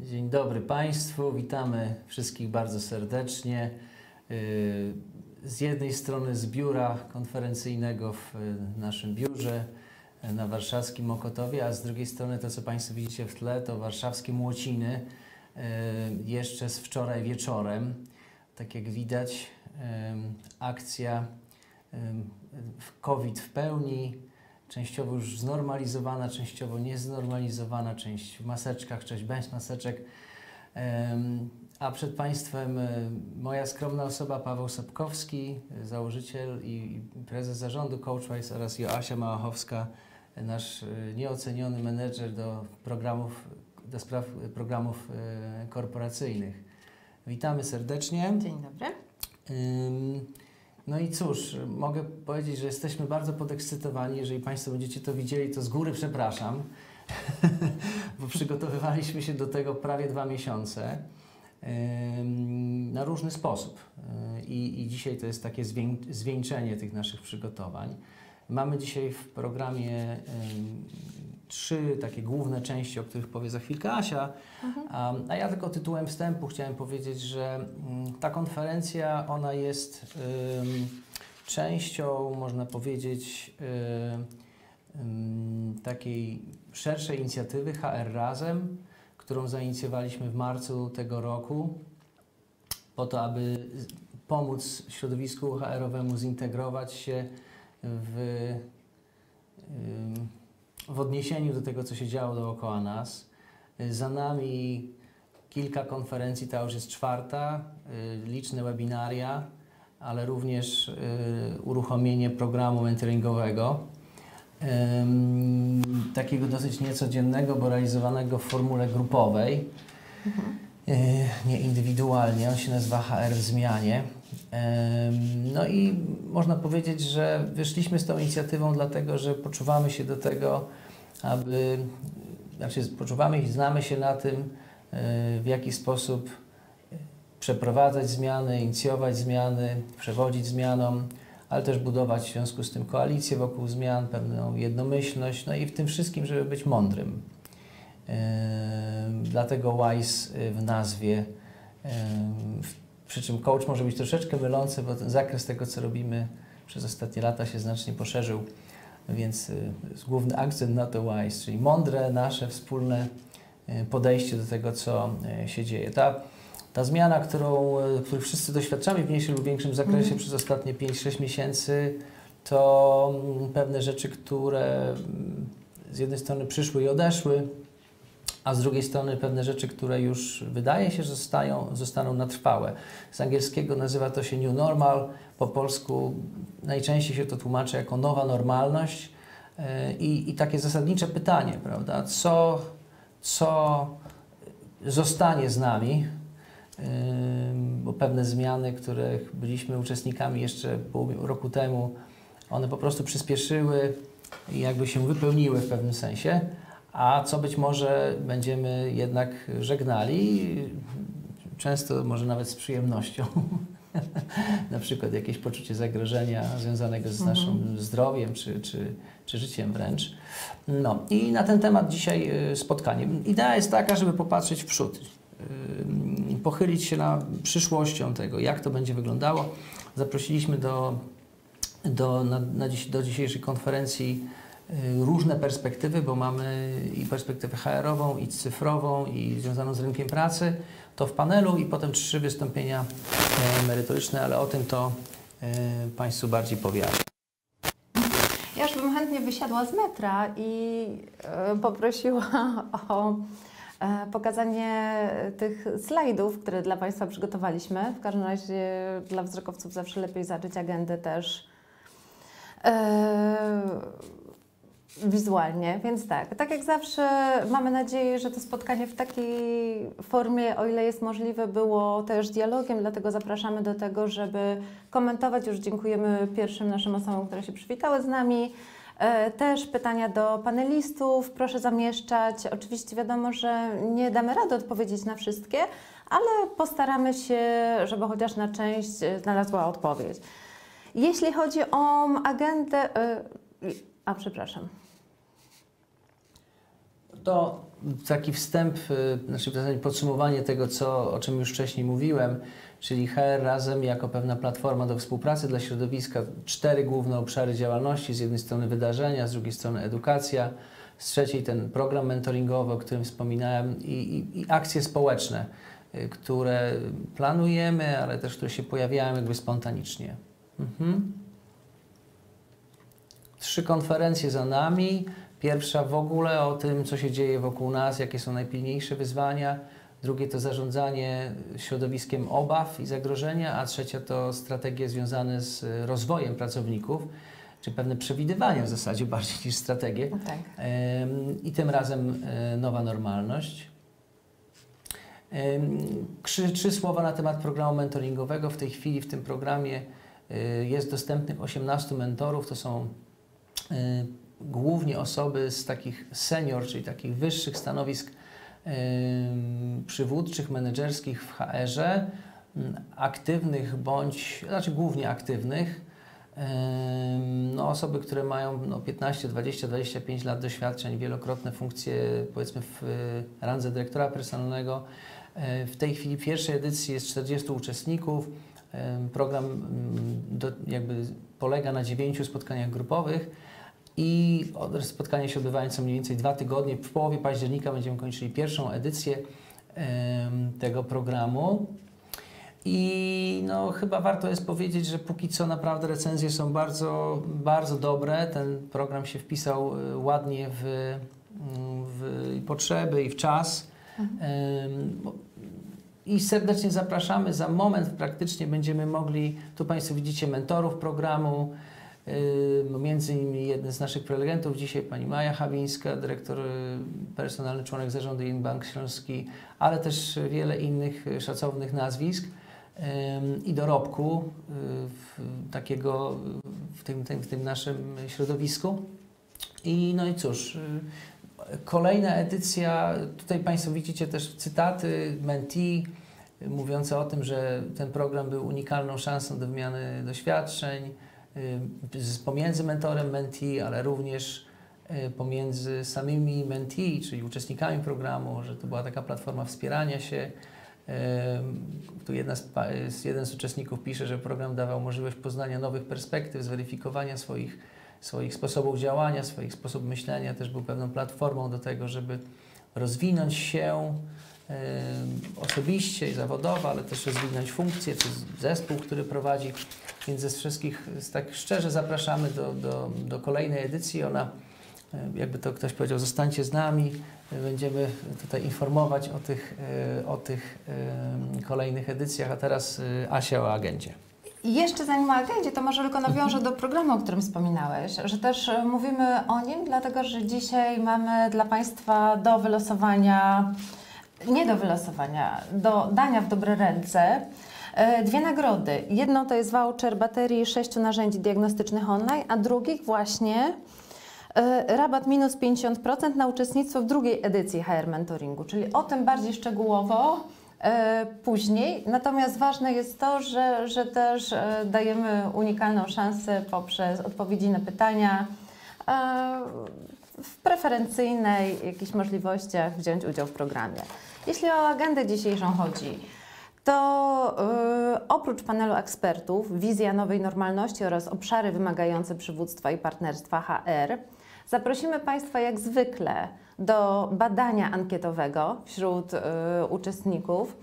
Dzień dobry Państwu, witamy wszystkich bardzo serdecznie. Y, z jednej strony z biura konferencyjnego w y, naszym biurze y, na warszawskim Mokotowie, a z drugiej strony to, co Państwo widzicie w tle, to warszawskie Młociny, jeszcze z wczoraj wieczorem. Tak jak widać, akcja COVID w pełni, częściowo już znormalizowana, częściowo nieznormalizowana, część w maseczkach, część bez maseczek. A przed Państwem e, moja skromna osoba Paweł Sobkowski, założyciel i prezes zarządu Coachwise oraz Joasia Małachowska, nasz e, nieoceniony menedżer do programów, do spraw programów e, korporacyjnych. Witamy serdecznie. Dzień dobry. No i cóż, mogę powiedzieć, że jesteśmy bardzo podekscytowani. Jeżeli Państwo będziecie to widzieli, to z góry przepraszam, bo przygotowywaliśmy się do tego prawie dwa miesiące na różny sposób. Yy, I, I, dzisiaj to jest takie zwieńczenie tych naszych przygotowań. Mamy dzisiaj w programie trzy takie główne części, o których powie za chwilkę Asia, mhm. a, ja tylko tytułem wstępu chciałem powiedzieć, że mm, ta konferencja, ona jest częścią, można powiedzieć, takiej szerszej inicjatywy HR Razem, którą zainicjowaliśmy w marcu tego roku, po to, aby pomóc środowisku HR-owemu zintegrować się w w odniesieniu do tego, co się działo dookoła nas. Za nami kilka konferencji, ta już jest czwarta, y, liczne webinaria, ale również y, uruchomienie programu mentoringowego, takiego dosyć niecodziennego, bo realizowanego w formule grupowej, mhm. Nie indywidualnie. On się nazywa HR w zmianie. No i można powiedzieć, że wyszliśmy z tą inicjatywą dlatego, że poczuwamy się do tego, aby, znaczy poczuwamy i znamy się na tym, e, w jaki sposób przeprowadzać zmiany, inicjować zmiany, przewodzić zmianom, ale też budować w związku z tym koalicję wokół zmian, pewną jednomyślność, no i w tym wszystkim, żeby być mądrym. Dlatego WISE w nazwie. Przy czym coach może być troszeczkę mylący, bo ten zakres tego, co robimy przez ostatnie lata się znacznie poszerzył, więc y, główny akcent na to WISE, czyli mądre nasze wspólne y, podejście do tego, co y, się dzieje. Ta, ta zmiana, którą, której wszyscy doświadczamy w mniejszym lub większym zakresie mm. przez ostatnie 5-6 miesięcy, to mm, pewne rzeczy, które mm, z jednej strony przyszły i odeszły, a z drugiej strony pewne rzeczy, które już wydaje się, zostają, zostaną na trwałe. Z angielskiego nazywa to się new normal, po polsku najczęściej się to tłumaczy jako nowa normalność. E, i, i takie zasadnicze pytanie, prawda, co, co zostanie z nami, e, bo pewne zmiany, których byliśmy uczestnikami jeszcze pół roku temu, one po prostu przyspieszyły i jakby się wypełniły w pewnym sensie a co być może będziemy jednak żegnali, często może nawet z przyjemnością. na przykład jakieś poczucie zagrożenia związanego z naszym mhm. zdrowiem czy, czy, czy życiem wręcz. No i na ten temat dzisiaj y, spotkanie. Idea jest taka, żeby popatrzeć w przód, y, pochylić się na przyszłością tego, jak to będzie wyglądało. Zaprosiliśmy do, do, na, na dziś, do dzisiejszej konferencji różne perspektywy, bo mamy i perspektywę HR-ową, i cyfrową, i związaną z rynkiem pracy. To w panelu i potem trzy wystąpienia e, merytoryczne, ale o tym to e, Państwu bardziej powiem. Ja już bym chętnie wysiadła z metra i e, poprosiła o pokazanie tych slajdów, które dla Państwa przygotowaliśmy. W każdym razie dla wzrokowców zawsze lepiej zacząć agendę też wizualnie, więc tak. Tak jak zawsze mamy nadzieję, że to spotkanie w takiej formie, o ile jest możliwe, było też dialogiem, dlatego zapraszamy do tego, żeby komentować. Już dziękujemy pierwszym naszym osobom, które się przywitały z nami. E, też pytania do panelistów proszę zamieszczać. Oczywiście wiadomo, że nie damy rady odpowiedzieć na wszystkie, ale postaramy się, żeby chociaż na część znalazła odpowiedź. Jeśli chodzi o agendę. E, a, przepraszam. To taki wstęp, y, znaczy w zasadzie podsumowanie tego, co, o czym już wcześniej mówiłem, czyli HR razem jako pewna platforma do współpracy dla środowiska. Cztery główne obszary działalności, z jednej strony wydarzenia, z drugiej strony edukacja, z trzeciej ten program mentoringowy, o którym wspominałem i, i, i akcje społeczne, y, które planujemy, ale też które się pojawiają jakby spontanicznie. Mhm. Trzy konferencje za nami. Pierwsza w ogóle o tym, co się dzieje wokół nas, jakie są najpilniejsze wyzwania. Drugie to zarządzanie środowiskiem obaw i zagrożenia, a trzecia to strategie związane z rozwojem pracowników, czy pewne przewidywania w zasadzie bardziej niż strategie. Tak. Ym, I tym razem y, nowa normalność. Trzy, trzy słowa na temat programu mentoringowego. W tej chwili w tym programie y, jest dostępnych 18 mentorów. To są y, głównie osoby z takich senior, czyli takich wyższych stanowisk przywódczych, menedżerskich w HR-ze, aktywnych bądź, znaczy głównie aktywnych, no, osoby, które mają no, 15, 20, 25 lat doświadczeń, wielokrotne funkcje powiedzmy w randze dyrektora personalnego. Y, W tej chwili pierwszej edycji jest 40 uczestników. Program do, jakby polega na 9 spotkaniach grupowych i spotkania się odbywają co mniej więcej dwa tygodnie. W połowie października będziemy kończyli pierwszą edycję tego programu. I no, chyba warto jest powiedzieć, że póki co naprawdę recenzje są bardzo, bardzo dobre. Ten program się wpisał y, ładnie w, mm, w potrzeby i w czas. Bo- I serdecznie zapraszamy. Za moment praktycznie będziemy mogli, tu Państwo widzicie mentorów programu, Między innymi jeden z naszych prelegentów dzisiaj, pani Maja Chawińska, dyrektor y, personalny, członek zarządu Inbank Śląski, ale też wiele innych y, szacownych nazwisk i dorobku w, takiego w tym, tym, w tym naszym środowisku. I no i cóż, kolejna edycja, tutaj Państwo widzicie też cytaty mentee, mówiące o tym, że ten program był unikalną szansą do wymiany doświadczeń, pomiędzy mentorem mentee, ale również y, pomiędzy samymi mentee, czyli uczestnikami programu, że to była taka platforma wspierania się. Ym, Tu jedna z, jeden z uczestników pisze, że program dawał możliwość poznania nowych perspektyw, zweryfikowania swoich, swoich sposobów działania, swoich sposobów myślenia. Też był pewną platformą do tego, żeby rozwinąć się osobiście i zawodowo, ale też rozwinąć funkcję, czy zespół, który prowadzi. Więc ze wszystkich tak szczerze zapraszamy do, do, do kolejnej edycji. Ona, jakby to ktoś powiedział, zostańcie z nami. Będziemy tutaj informować o tych, y, o tych kolejnych edycjach. A teraz y, Asia o agendzie. I jeszcze zanim o agendzie, to może tylko nawiążę do programu, o którym wspominałeś, że też e, mówimy o nim, dlatego że dzisiaj mamy dla Państwa do wylosowania, nie do wylosowania, do dania w dobre ręce e, dwie nagrody. Jedną to jest voucher baterii sześciu narzędzi diagnostycznych online, a drugich właśnie e, rabat minus 50% na uczestnictwo w drugiej edycji HR Mentoringu, czyli o tym bardziej szczegółowo e, później. Natomiast ważne jest to, że, że też dajemy unikalną szansę poprzez odpowiedzi na pytania w preferencyjnej jakichś możliwościach wziąć udział w programie. Jeśli o agendę dzisiejszą chodzi, to y, oprócz panelu ekspertów, wizja nowej normalności oraz obszary wymagające przywództwa i partnerstwa HR, zaprosimy Państwa jak zwykle do badania ankietowego wśród y, uczestników.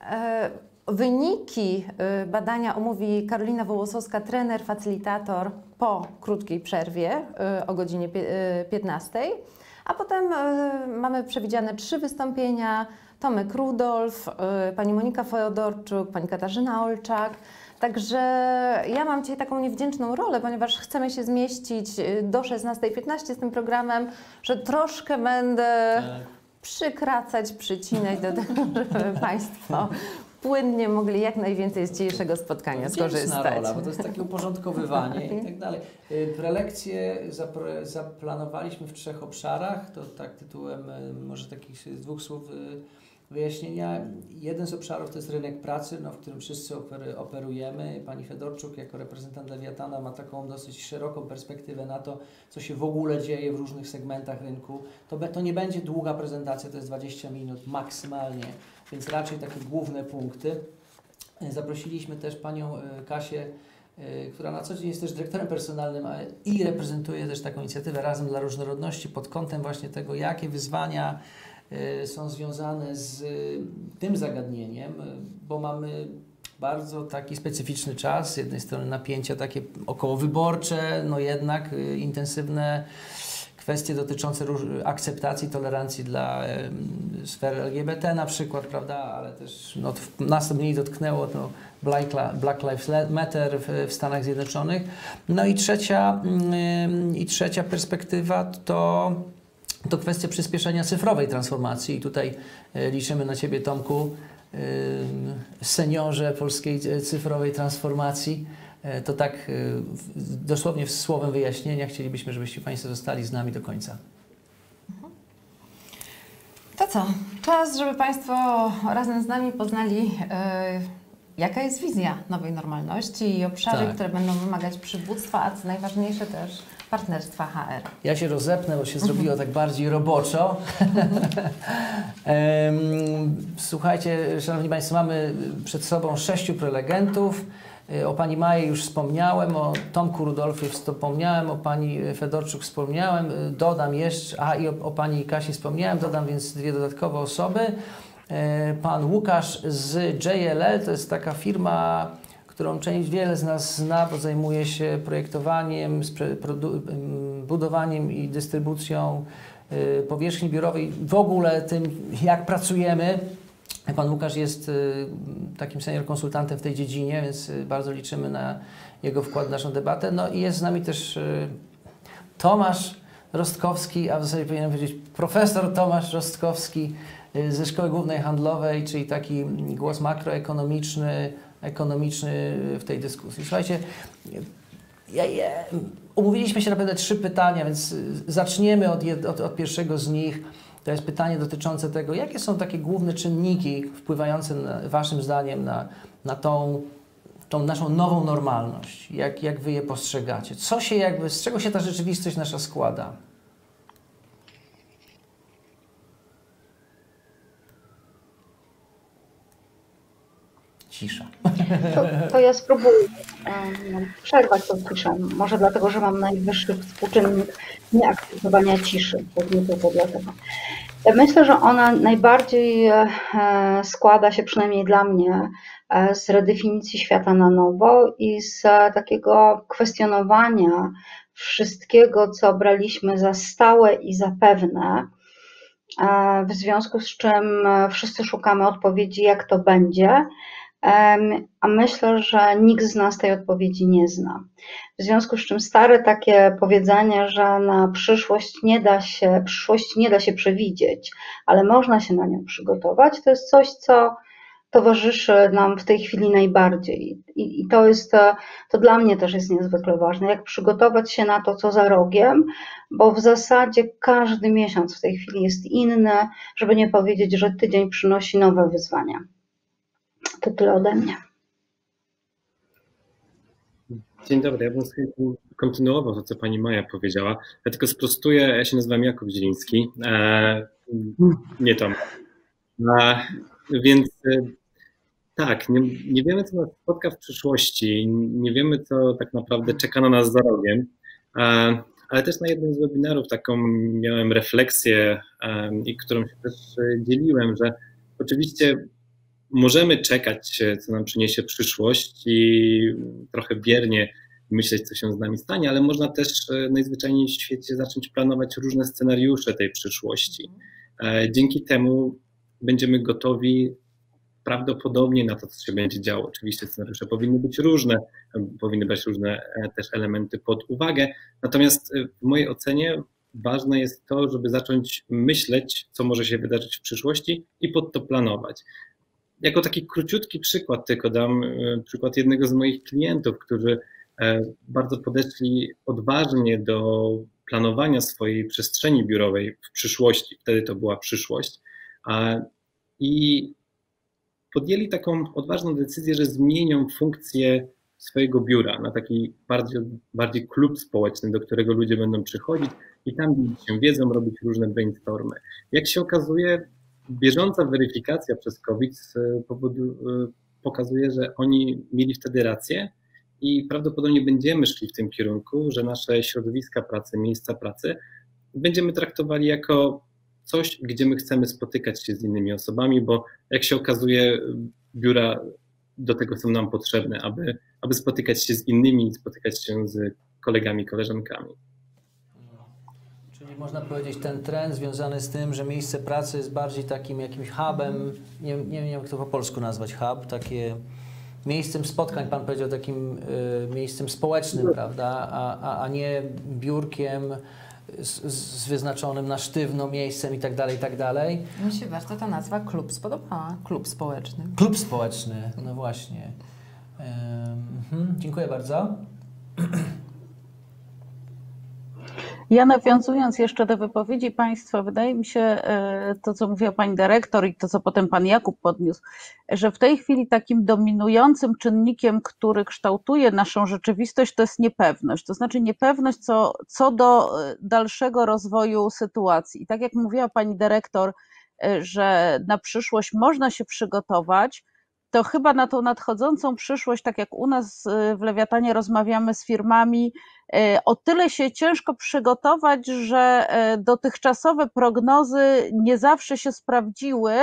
E, Wyniki y, badania omówi Karolina Wołosowska, trener, facylitator po krótkiej przerwie y, o godzinie pie- y, 15. A potem mamy przewidziane trzy wystąpienia. Tomek Rudolf, pani Monika Feodorczuk, pani Katarzyna Olczak. Także ja mam dzisiaj taką niewdzięczną rolę, ponieważ chcemy się zmieścić do 16.15 z tym programem, że troszkę będę przykracać, przycinać do tego, żeby Państwo płynnie mogli jak najwięcej z dzisiejszego spotkania Wdzięczna skorzystać. rola, bo to jest takie uporządkowywanie i tak dalej. Y, Prelekcje zaplanowaliśmy w trzech obszarach, to tak tytułem y, może takich z dwóch słów y, wyjaśnienia. Jeden z obszarów to jest rynek pracy, no, w którym wszyscy operujemy. Pani Fedorczuk jako reprezentant Lewiatana ma taką dosyć szeroką perspektywę na to, co się w ogóle dzieje w różnych segmentach rynku. To, to nie będzie długa prezentacja, to jest 20 minut maksymalnie, więc raczej takie główne punkty. Zaprosiliśmy też Panią e, Kasię e, która na co dzień jest też dyrektorem personalnym i reprezentuje też taką inicjatywę Razem dla Różnorodności pod kątem właśnie tego, jakie wyzwania E, są związane z tym zagadnieniem, bo mamy bardzo taki specyficzny czas. Z jednej strony napięcia takie okołowyborcze, no jednak intensywne kwestie dotyczące akceptacji, tolerancji dla sfery LGBT na przykład, prawda, ale też no, nas mniej dotknęło to Black Lives Matter w, Stanach Zjednoczonych. No i trzecia, i trzecia perspektywa to to kwestia przyspieszenia cyfrowej transformacji i tutaj e, liczymy na Ciebie Tomku, seniorze polskiej e, cyfrowej transformacji. To tak dosłownie w słowem wyjaśnienia chcielibyśmy, żebyście Państwo zostali z nami do końca. To co? Czas, żeby Państwo razem z nami poznali, jaka jest wizja nowej normalności i obszary, tak. które będą wymagać przywództwa, a co najważniejsze też partnerstwa HR. Ja się rozepnę, bo się zrobiło tak bardziej roboczo. Słuchajcie, Szanowni Państwo, mamy przed sobą sześciu prelegentów. E, o Pani Maji już wspomniałem, o Tomku Rudolfie wspomniałem, o Pani Fedorczuk wspomniałem, e, dodam jeszcze, a i o, o Pani Kasi wspomniałem, dodam więc dwie dodatkowe osoby. E, pan Łukasz z JLL, to jest taka firma którą część wiele z nas zna, bo zajmuje się projektowaniem, budowaniem i dystrybucją powierzchni biurowej, w ogóle tym, jak pracujemy. Pan Łukasz jest y, takim senior konsultantem w tej dziedzinie, więc y, bardzo liczymy na jego wkład w naszą debatę. No i jest z nami też Tomasz Rostkowski, a w zasadzie powinienem powiedzieć profesor Tomasz Rostkowski ze Szkoły Głównej Handlowej, czyli taki głos makroekonomiczny, ekonomiczny w tej dyskusji. Słuchajcie, ja, ja, umówiliśmy się na pewne trzy pytania, więc zaczniemy od, od, od pierwszego z nich. To jest pytanie dotyczące tego, jakie są takie główne czynniki wpływające na, Waszym zdaniem na, na tą, tą naszą nową normalność? Jak, jak Wy je postrzegacie? Co się jakby, z czego się ta rzeczywistość nasza składa? To, to ja spróbuję um, przerwać tą ciszę. Może dlatego, że mam najwyższy współczynnik nieaktywowania ciszy. Pewnie tylko dlatego. Myślę, że ona najbardziej e, składa się, przynajmniej dla mnie, e, z redefinicji świata na nowo i z takiego kwestionowania wszystkiego, co braliśmy za stałe i za pewne, e, w związku z czym wszyscy szukamy odpowiedzi, jak to będzie, a myślę, że nikt z nas tej odpowiedzi nie zna. W związku z czym stare takie powiedzenie, że na przyszłość nie da się, przyszłości nie da się przewidzieć, ale można się na nią przygotować, to jest coś, co towarzyszy nam w tej chwili najbardziej. I, I, to jest, to dla mnie też jest niezwykle ważne, jak przygotować się na to, co za rogiem, bo w zasadzie każdy miesiąc w tej chwili jest inny, żeby nie powiedzieć, że tydzień przynosi nowe wyzwania. Tyle ode mnie. Dzień dobry, ja bym kontynuował to, co pani Maja powiedziała. Ja tylko sprostuję, ja się nazywam Jakub Zieliński, e, nie Tom. E, więc e, tak, nie, nie, wiemy, co nas spotka w przyszłości, nie wiemy, co tak naprawdę czeka na nas za rogiem, e, ale też na jednym z webinarów taką miałem refleksję, i którą się też dzieliłem, że oczywiście możemy czekać, co nam przyniesie przyszłość i trochę biernie myśleć, co się z nami stanie, ale można też e, najzwyczajniej w świecie zacząć planować różne scenariusze tej przyszłości. E, dzięki temu będziemy gotowi prawdopodobnie na to, co się będzie działo. Oczywiście scenariusze powinny być różne, powinny brać różne e, też elementy pod uwagę. Natomiast w mojej ocenie ważne jest to, żeby zacząć myśleć, co może się wydarzyć w przyszłości i pod to planować. Jako taki króciutki przykład tylko dam e, przykład jednego z moich klientów, którzy e, bardzo podeszli odważnie do planowania swojej przestrzeni biurowej w przyszłości. Wtedy to była przyszłość. i podjęli taką odważną decyzję, że zmienią funkcję swojego biura na taki bardziej, bardziej klub społeczny, do którego ludzie będą przychodzić i tam się wiedzą, robić różne brainstormy. Jak się okazuje, bieżąca weryfikacja przez COVID z powodu, pokazuje, że oni mieli wtedy rację i prawdopodobnie będziemy szli w tym kierunku, że nasze środowiska pracy, miejsca pracy będziemy traktowali jako coś, gdzie my chcemy spotykać się z innymi osobami, bo jak się okazuje, biura do tego są nam potrzebne, aby, aby spotykać się z innymi, spotykać się z kolegami, koleżankami. Można powiedzieć, ten trend związany z tym, że miejsce pracy jest bardziej takim jakimś hubem, nie, nie wiem jak to po polsku nazwać, hub, takie miejscem spotkań, pan powiedział, takim y, miejscem społecznym, prawda, a, a, a nie biurkiem z, z, wyznaczonym na sztywno miejscem i tak dalej, i tak dalej. Mi się bardzo ta nazwa klub spodobała. Klub społeczny. Klub społeczny, no właśnie. Um, dziękuję bardzo. Ja nawiązując jeszcze do wypowiedzi Państwa, wydaje mi się e, to, co mówiła Pani Dyrektor i to, co potem Pan Jakub podniósł, że w tej chwili takim dominującym czynnikiem, który kształtuje naszą rzeczywistość, to jest niepewność. To znaczy niepewność co, co do e, dalszego rozwoju sytuacji. I tak jak mówiła Pani Dyrektor, e, że na przyszłość można się przygotować, to chyba na tą nadchodzącą przyszłość, tak jak u nas w Lewiatanie rozmawiamy z firmami, E, o tyle się ciężko przygotować, że e, dotychczasowe prognozy nie zawsze się sprawdziły,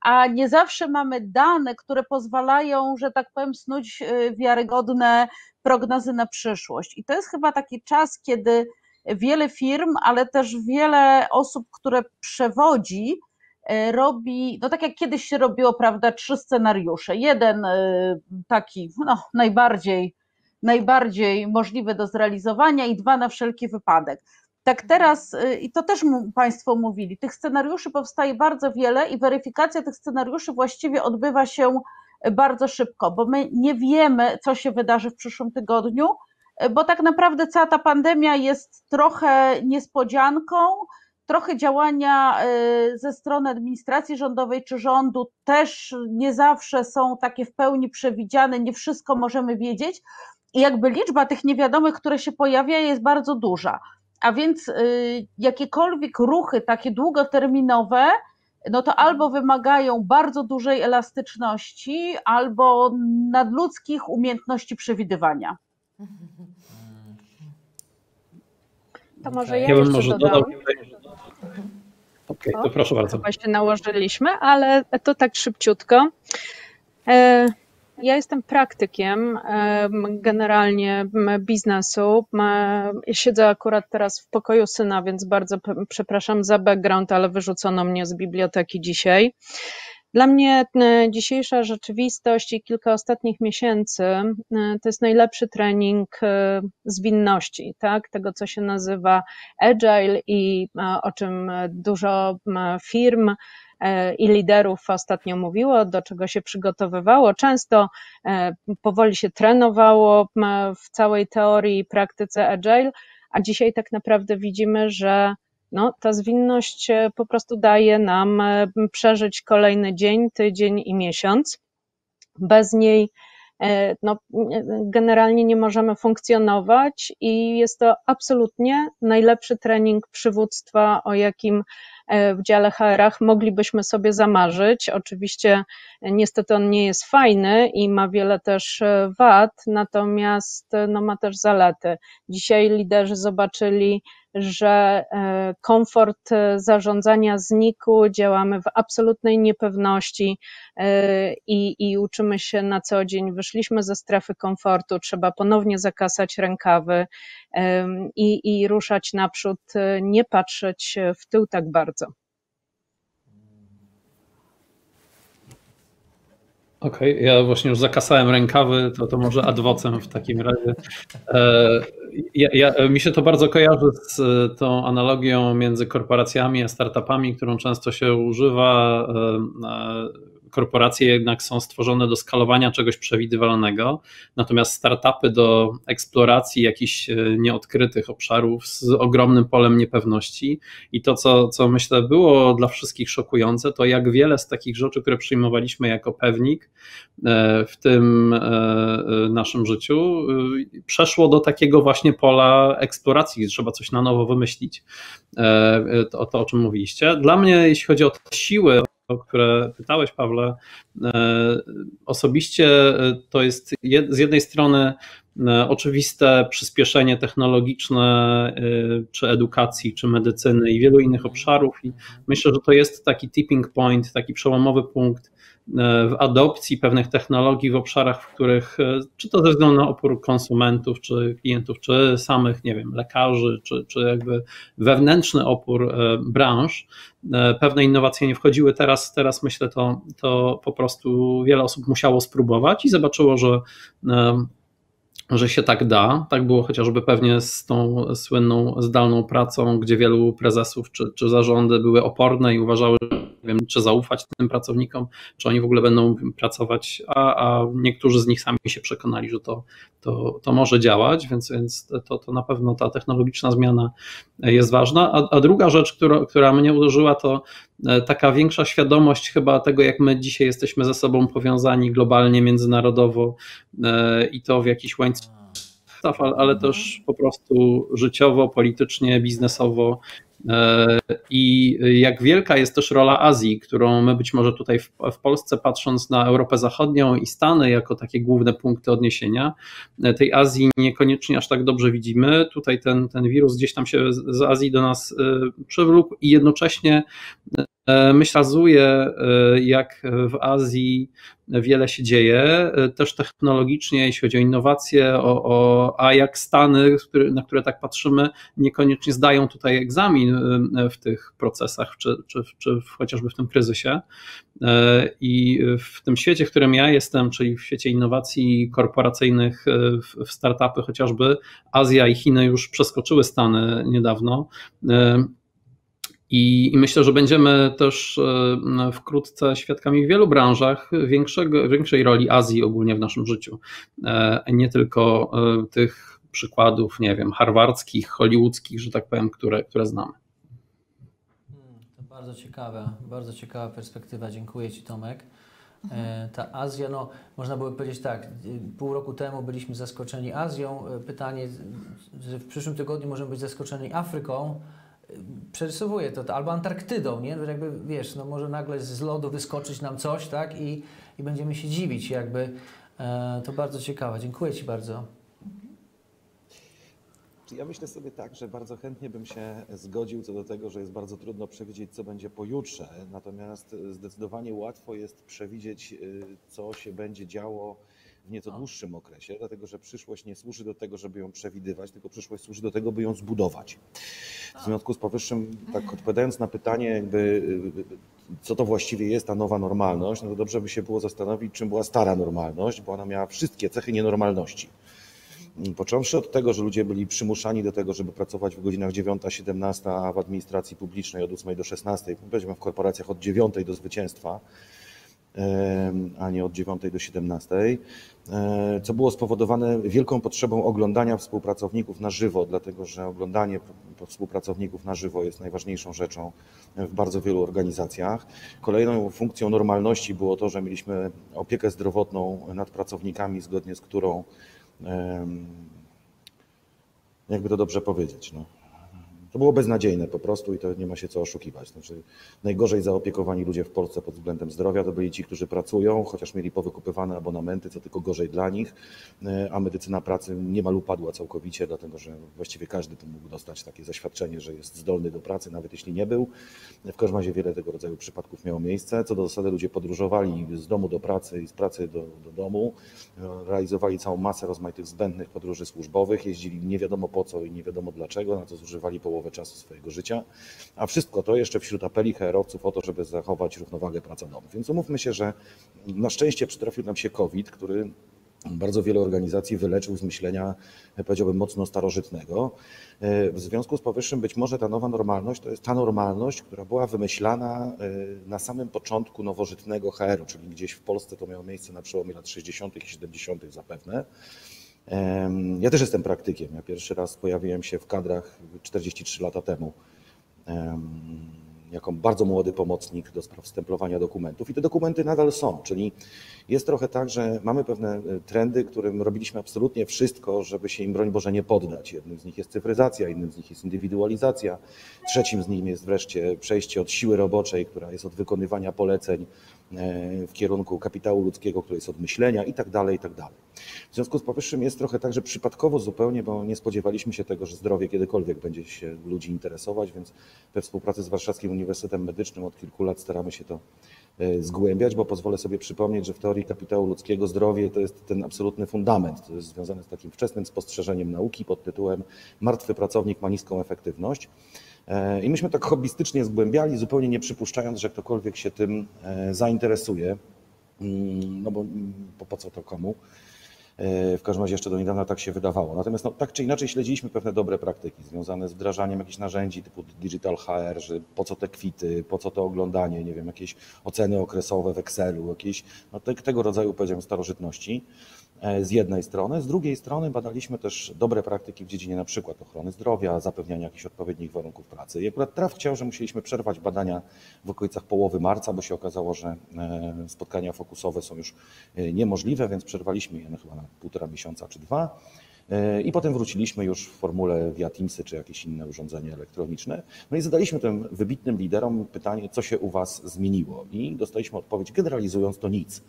a nie zawsze mamy dane, które pozwalają, że tak powiem, snuć wiarygodne prognozy na przyszłość. I to jest chyba taki czas, kiedy wiele firm, ale też wiele osób, które przewodzi, robi, no tak jak kiedyś się robiło, prawda, trzy scenariusze. Jeden taki, no, najbardziej najbardziej możliwe do zrealizowania i dwa na wszelki wypadek. Tak teraz, y, i to też Państwo mówili, tych scenariuszy powstaje bardzo wiele i weryfikacja tych scenariuszy właściwie odbywa się bardzo szybko, bo my nie wiemy, co się wydarzy w przyszłym tygodniu, bo tak naprawdę cała ta pandemia jest trochę niespodzianką, trochę działania y, ze strony administracji rządowej czy rządu też nie zawsze są takie w pełni przewidziane, nie wszystko możemy wiedzieć, i jakby liczba tych niewiadomych, które się pojawia, jest bardzo duża. A więc y, jakiekolwiek ruchy takie długoterminowe, no to albo wymagają bardzo dużej elastyczności, albo nadludzkich umiejętności przewidywania. To może ja, ja bym może dodał. Okej, okay, to proszę bardzo. Właśnie nałożyliśmy, ale to tak szybciutko. E, ja jestem praktykiem generalnie biznesu. Siedzę akurat teraz w pokoju syna, więc bardzo przepraszam za background, ale wyrzucono mnie z biblioteki dzisiaj. Dla mnie dzisiejsza rzeczywistość i kilka ostatnich miesięcy to jest najlepszy trening e, zwinności, tak? tego co się nazywa agile i e, o czym dużo firm E, i liderów ostatnio mówiło, do czego się przygotowywało. Często e, powoli się trenowało w całej teorii i praktyce agile, a dzisiaj tak naprawdę widzimy, że no, ta zwinność e, po prostu daje nam przeżyć kolejny dzień, tydzień i miesiąc. Bez niej no, generalnie nie możemy funkcjonować i jest to absolutnie najlepszy trening przywództwa, o jakim E, w dziale HR-ach moglibyśmy sobie zamarzyć. Oczywiście e, niestety on nie jest fajny i ma wiele też e, wad, natomiast no, ma też zalety. Dzisiaj liderzy zobaczyli, że komfort zarządzania znikł, działamy w absolutnej niepewności i, i uczymy się na co dzień. Wyszliśmy ze strefy komfortu, trzeba ponownie zakasać rękawy i, i ruszać naprzód, nie patrzeć w tył tak bardzo. Okej, okay, ja właśnie już zakasałem rękawy, to, to może adwocem w takim razie. E, ja, ja, mi się to bardzo kojarzy z e, tą analogią między korporacjami a startupami, którą często się używa. E, korporacje jednak są stworzone do skalowania czegoś przewidywalnego, natomiast startupy do eksploracji jakichś nieodkrytych obszarów z ogromnym polem niepewności. I to, co, co myślę było dla wszystkich szokujące, to jak wiele z takich rzeczy, które przyjmowaliśmy jako pewnik w tym naszym życiu, przeszło do takiego właśnie pola eksploracji, trzeba coś na nowo wymyślić. To, to o czym mówiliście. Dla mnie, jeśli chodzi o siły, o które pytałeś, Pawle, e, osobiście e, to jest z jednej strony e, oczywiste przyspieszenie technologiczne, czy edukacji, czy medycyny i wielu innych obszarów, i myślę, że to jest taki tipping point, taki przełomowy punkt w adopcji pewnych technologii w obszarach, w których, e, czy to ze względu na opór konsumentów, czy klientów, czy samych, nie wiem, lekarzy, czy, czy jakby wewnętrzny opór e, branż, e, pewne innowacje nie wchodziły. Teraz, teraz myślę, to, to po prostu wiele osób musiało spróbować i zobaczyło, że że się tak da. Tak było chociażby pewnie z tą słynną zdalną pracą, gdzie wielu prezesów czy, czy zarządy były oporne i uważały, nie wiem, czy zaufać tym pracownikom, czy oni w ogóle będą pracować, a, a niektórzy z nich sami się przekonali, że to, to, to może działać, więc, więc to, to na pewno ta technologiczna zmiana jest ważna. A, a druga rzecz, która, która mnie uderzyła, to e, taka większa świadomość chyba tego, jak my dzisiaj jesteśmy ze sobą powiązani globalnie, międzynarodowo e, i to w jakiś łańcuch ale też po prostu życiowo, politycznie, biznesowo E, I jak wielka jest też rola Azji, którą my być może tutaj w, w, Polsce, patrząc na Europę Zachodnią i Stany jako takie główne punkty odniesienia, e, tej Azji niekoniecznie aż tak dobrze widzimy. Tutaj ten, ten wirus gdzieś tam się z Azji do nas e, przywlókł i jednocześnie myślazuje, jak w Azji wiele się dzieje, też technologicznie, jeśli chodzi o innowacje, o, o, a jak Stany, na które tak patrzymy, niekoniecznie zdają tutaj egzamin w tych procesach, czy, czy, czy chociażby w tym kryzysie. I w tym świecie, w którym ja jestem, czyli w świecie innowacji korporacyjnych, w startupy chociażby, Azja i Chiny już przeskoczyły Stany niedawno. I, myślę, że będziemy też e, wkrótce świadkami w wielu branżach większego, większej roli Azji ogólnie w naszym życiu. E, nie tylko e, tych przykładów, nie wiem, harwardzkich, hollywoodzkich, że tak powiem, które, które znamy. Hmm, to bardzo ciekawa, bardzo ciekawa perspektywa. Dziękuję Ci, Tomek. Ta Azja, no można by powiedzieć tak, pół roku temu byliśmy zaskoczeni Azją. Pytanie, w przyszłym tygodniu możemy być zaskoczeni Afryką przerysowuję to, albo Antarktydą, nie? Jakby, wiesz, no może nagle z lodu wyskoczyć nam coś, tak? I, i będziemy się dziwić, jakby. E, to bardzo ciekawe. Dziękuję Ci bardzo. Ja myślę sobie tak, że bardzo chętnie bym się zgodził co do tego, że jest bardzo trudno przewidzieć, co będzie pojutrze. Natomiast zdecydowanie łatwo jest przewidzieć, y, co się będzie działo w nieco dłuższym okresie, dlatego że przyszłość nie służy do tego, żeby ją przewidywać, tylko przyszłość służy do tego, by ją zbudować. W związku z powyższym, tak odpowiadając na pytanie, jakby, co to właściwie jest ta nowa normalność, no to dobrze by się było zastanowić, czym była stara normalność, bo ona miała wszystkie cechy nienormalności. Począwszy od tego, że ludzie byli przymuszani do tego, żeby pracować w godzinach 9-17, a w administracji publicznej od 8 do 16, powiedzmy w korporacjach od 9 do zwycięstwa, a nie od 9 do 17, e, co było spowodowane wielką potrzebą oglądania współpracowników na żywo, dlatego że oglądanie współpracowników na żywo jest najważniejszą rzeczą w bardzo wielu organizacjach. Kolejną funkcją normalności było to, że mieliśmy opiekę zdrowotną nad pracownikami, zgodnie z którą, jakby to dobrze powiedzieć, no, to było beznadziejne po prostu i to nie ma się co oszukiwać. Znaczy, najgorzej zaopiekowani ludzie w Polsce pod względem zdrowia to byli ci, którzy pracują, chociaż mieli powykupywane abonamenty, co tylko gorzej dla nich, e, a medycyna pracy niemal upadła całkowicie, dlatego że właściwie każdy tu mógł dostać takie zaświadczenie, że jest zdolny do pracy, nawet jeśli nie był. W każdym razie wiele tego rodzaju przypadków miało miejsce. Co do zasady ludzie podróżowali z domu do pracy i z pracy do, do domu, realizowali całą masę rozmaitych zbędnych podróży służbowych, jeździli nie wiadomo po co i nie wiadomo dlaczego, na co zużywali połowę połowę czasu swojego życia, a wszystko to jeszcze wśród apeli HR-owców o to, żeby zachować równowagę praca-domu. Więc umówmy się, że na szczęście przytrafił nam się COVID, który bardzo wiele organizacji wyleczył z myślenia, powiedziałbym, mocno starożytnego. W związku z powyższym być może ta nowa normalność to jest ta normalność, która była wymyślana na samym początku nowożytnego HR-u, czyli gdzieś w Polsce to miało miejsce na przełomie lat 60. i 70. zapewne. Ja też jestem praktykiem. Ja pierwszy raz pojawiłem się w kadrach 43 lata temu jako bardzo młody pomocnik do spraw stemplowania dokumentów i te dokumenty nadal są, czyli jest trochę tak, że mamy pewne e, trendy, którym robiliśmy absolutnie wszystko, żeby się im broń Boże nie poddać. Jednym z nich jest cyfryzacja, innym z nich jest indywidualizacja, trzecim z nich jest wreszcie przejście od siły roboczej, która jest od wykonywania poleceń w kierunku kapitału ludzkiego, który jest od myślenia i tak dalej, i tak dalej. W związku z powyższym jest trochę tak, że przypadkowo zupełnie, bo nie spodziewaliśmy się tego, że zdrowie kiedykolwiek będzie się ludzi interesować, więc we współpracy z Warszawskim Uniwersytetem Medycznym od kilku lat staramy się to e, zgłębiać, bo pozwolę sobie przypomnieć, że w teorii kapitału ludzkiego zdrowie to jest ten absolutny fundament. To jest związane z takim wczesnym spostrzeżeniem nauki pod tytułem Martwy pracownik ma niską efektywność. E, I myśmy tak hobbystycznie zgłębiali, zupełnie nie przypuszczając, że ktokolwiek się tym e, zainteresuje. Mm, no bo mm, po, co to komu? E, w każdym razie jeszcze do niedawna tak się wydawało. Natomiast no, tak czy inaczej śledziliśmy pewne dobre praktyki związane z wdrażaniem jakichś narzędzi typu digital HR, że po co te kwity, po co to oglądanie, nie wiem, jakieś oceny okresowe w Excelu, jakieś no, te, tego rodzaju, powiedziałem, starożytności. E, z jednej strony. Z drugiej strony badaliśmy też dobre praktyki w dziedzinie na przykład ochrony zdrowia, zapewniania jakichś odpowiednich warunków pracy. I akurat traf chciał, że musieliśmy przerwać badania w okolicach połowy marca, bo się okazało, że e, spotkania fokusowe są już e, niemożliwe, więc przerwaliśmy je chyba na półtora miesiąca czy dwa. I potem wróciliśmy już w formule via Teamsy czy jakieś inne urządzenie elektroniczne. No i zadaliśmy tym wybitnym liderom pytanie, co się u Was zmieniło. I dostaliśmy odpowiedź, generalizując to nic.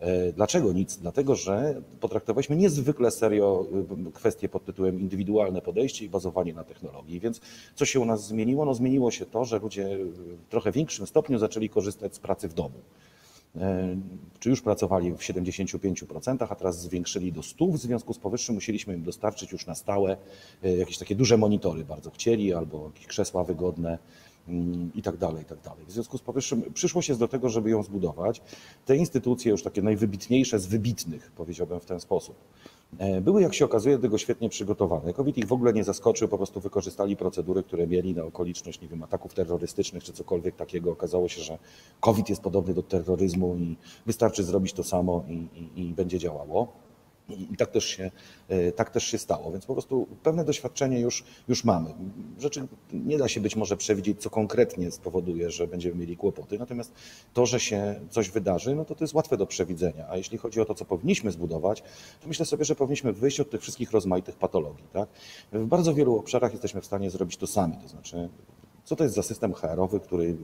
E, dlaczego nic? Dlatego, że potraktowaliśmy niezwykle serio e, kwestie pod tytułem indywidualne podejście i bazowanie na technologii. Więc co się u nas zmieniło? No zmieniło się to, że ludzie w trochę większym stopniu zaczęli korzystać z pracy w domu. E, czy już pracowali w 75%, a teraz zwiększyli do 100%. W związku z powyższym musieliśmy im dostarczyć już na stałe jakieś takie duże monitory, bardzo chcieli, albo jakieś krzesła wygodne i tak dalej, i tak dalej. W związku z powyższym przyszłość jest do tego, żeby ją zbudować. Te instytucje, już takie najwybitniejsze z wybitnych, powiedziałbym w ten sposób, e, były, jak się okazuje, do tego świetnie przygotowane. COVID ich w ogóle nie zaskoczył, po prostu wykorzystali procedury, które mieli na okoliczność, nie wiem, ataków terrorystycznych czy cokolwiek takiego. Okazało się, że COVID jest podobny do terroryzmu i wystarczy zrobić to samo i, i, i będzie działało. I tak też, się, e, tak też się stało, więc po prostu pewne doświadczenie już, już mamy. Rzeczy nie da się być może przewidzieć, co konkretnie spowoduje, że będziemy mieli kłopoty, natomiast to, że się coś wydarzy, no to to jest łatwe do przewidzenia. A jeśli chodzi o to, co powinniśmy zbudować, to myślę sobie, że powinniśmy wyjść od tych wszystkich rozmaitych patologii. Tak? W bardzo wielu obszarach jesteśmy w stanie zrobić to sami, to znaczy co to jest za system HR-owy, który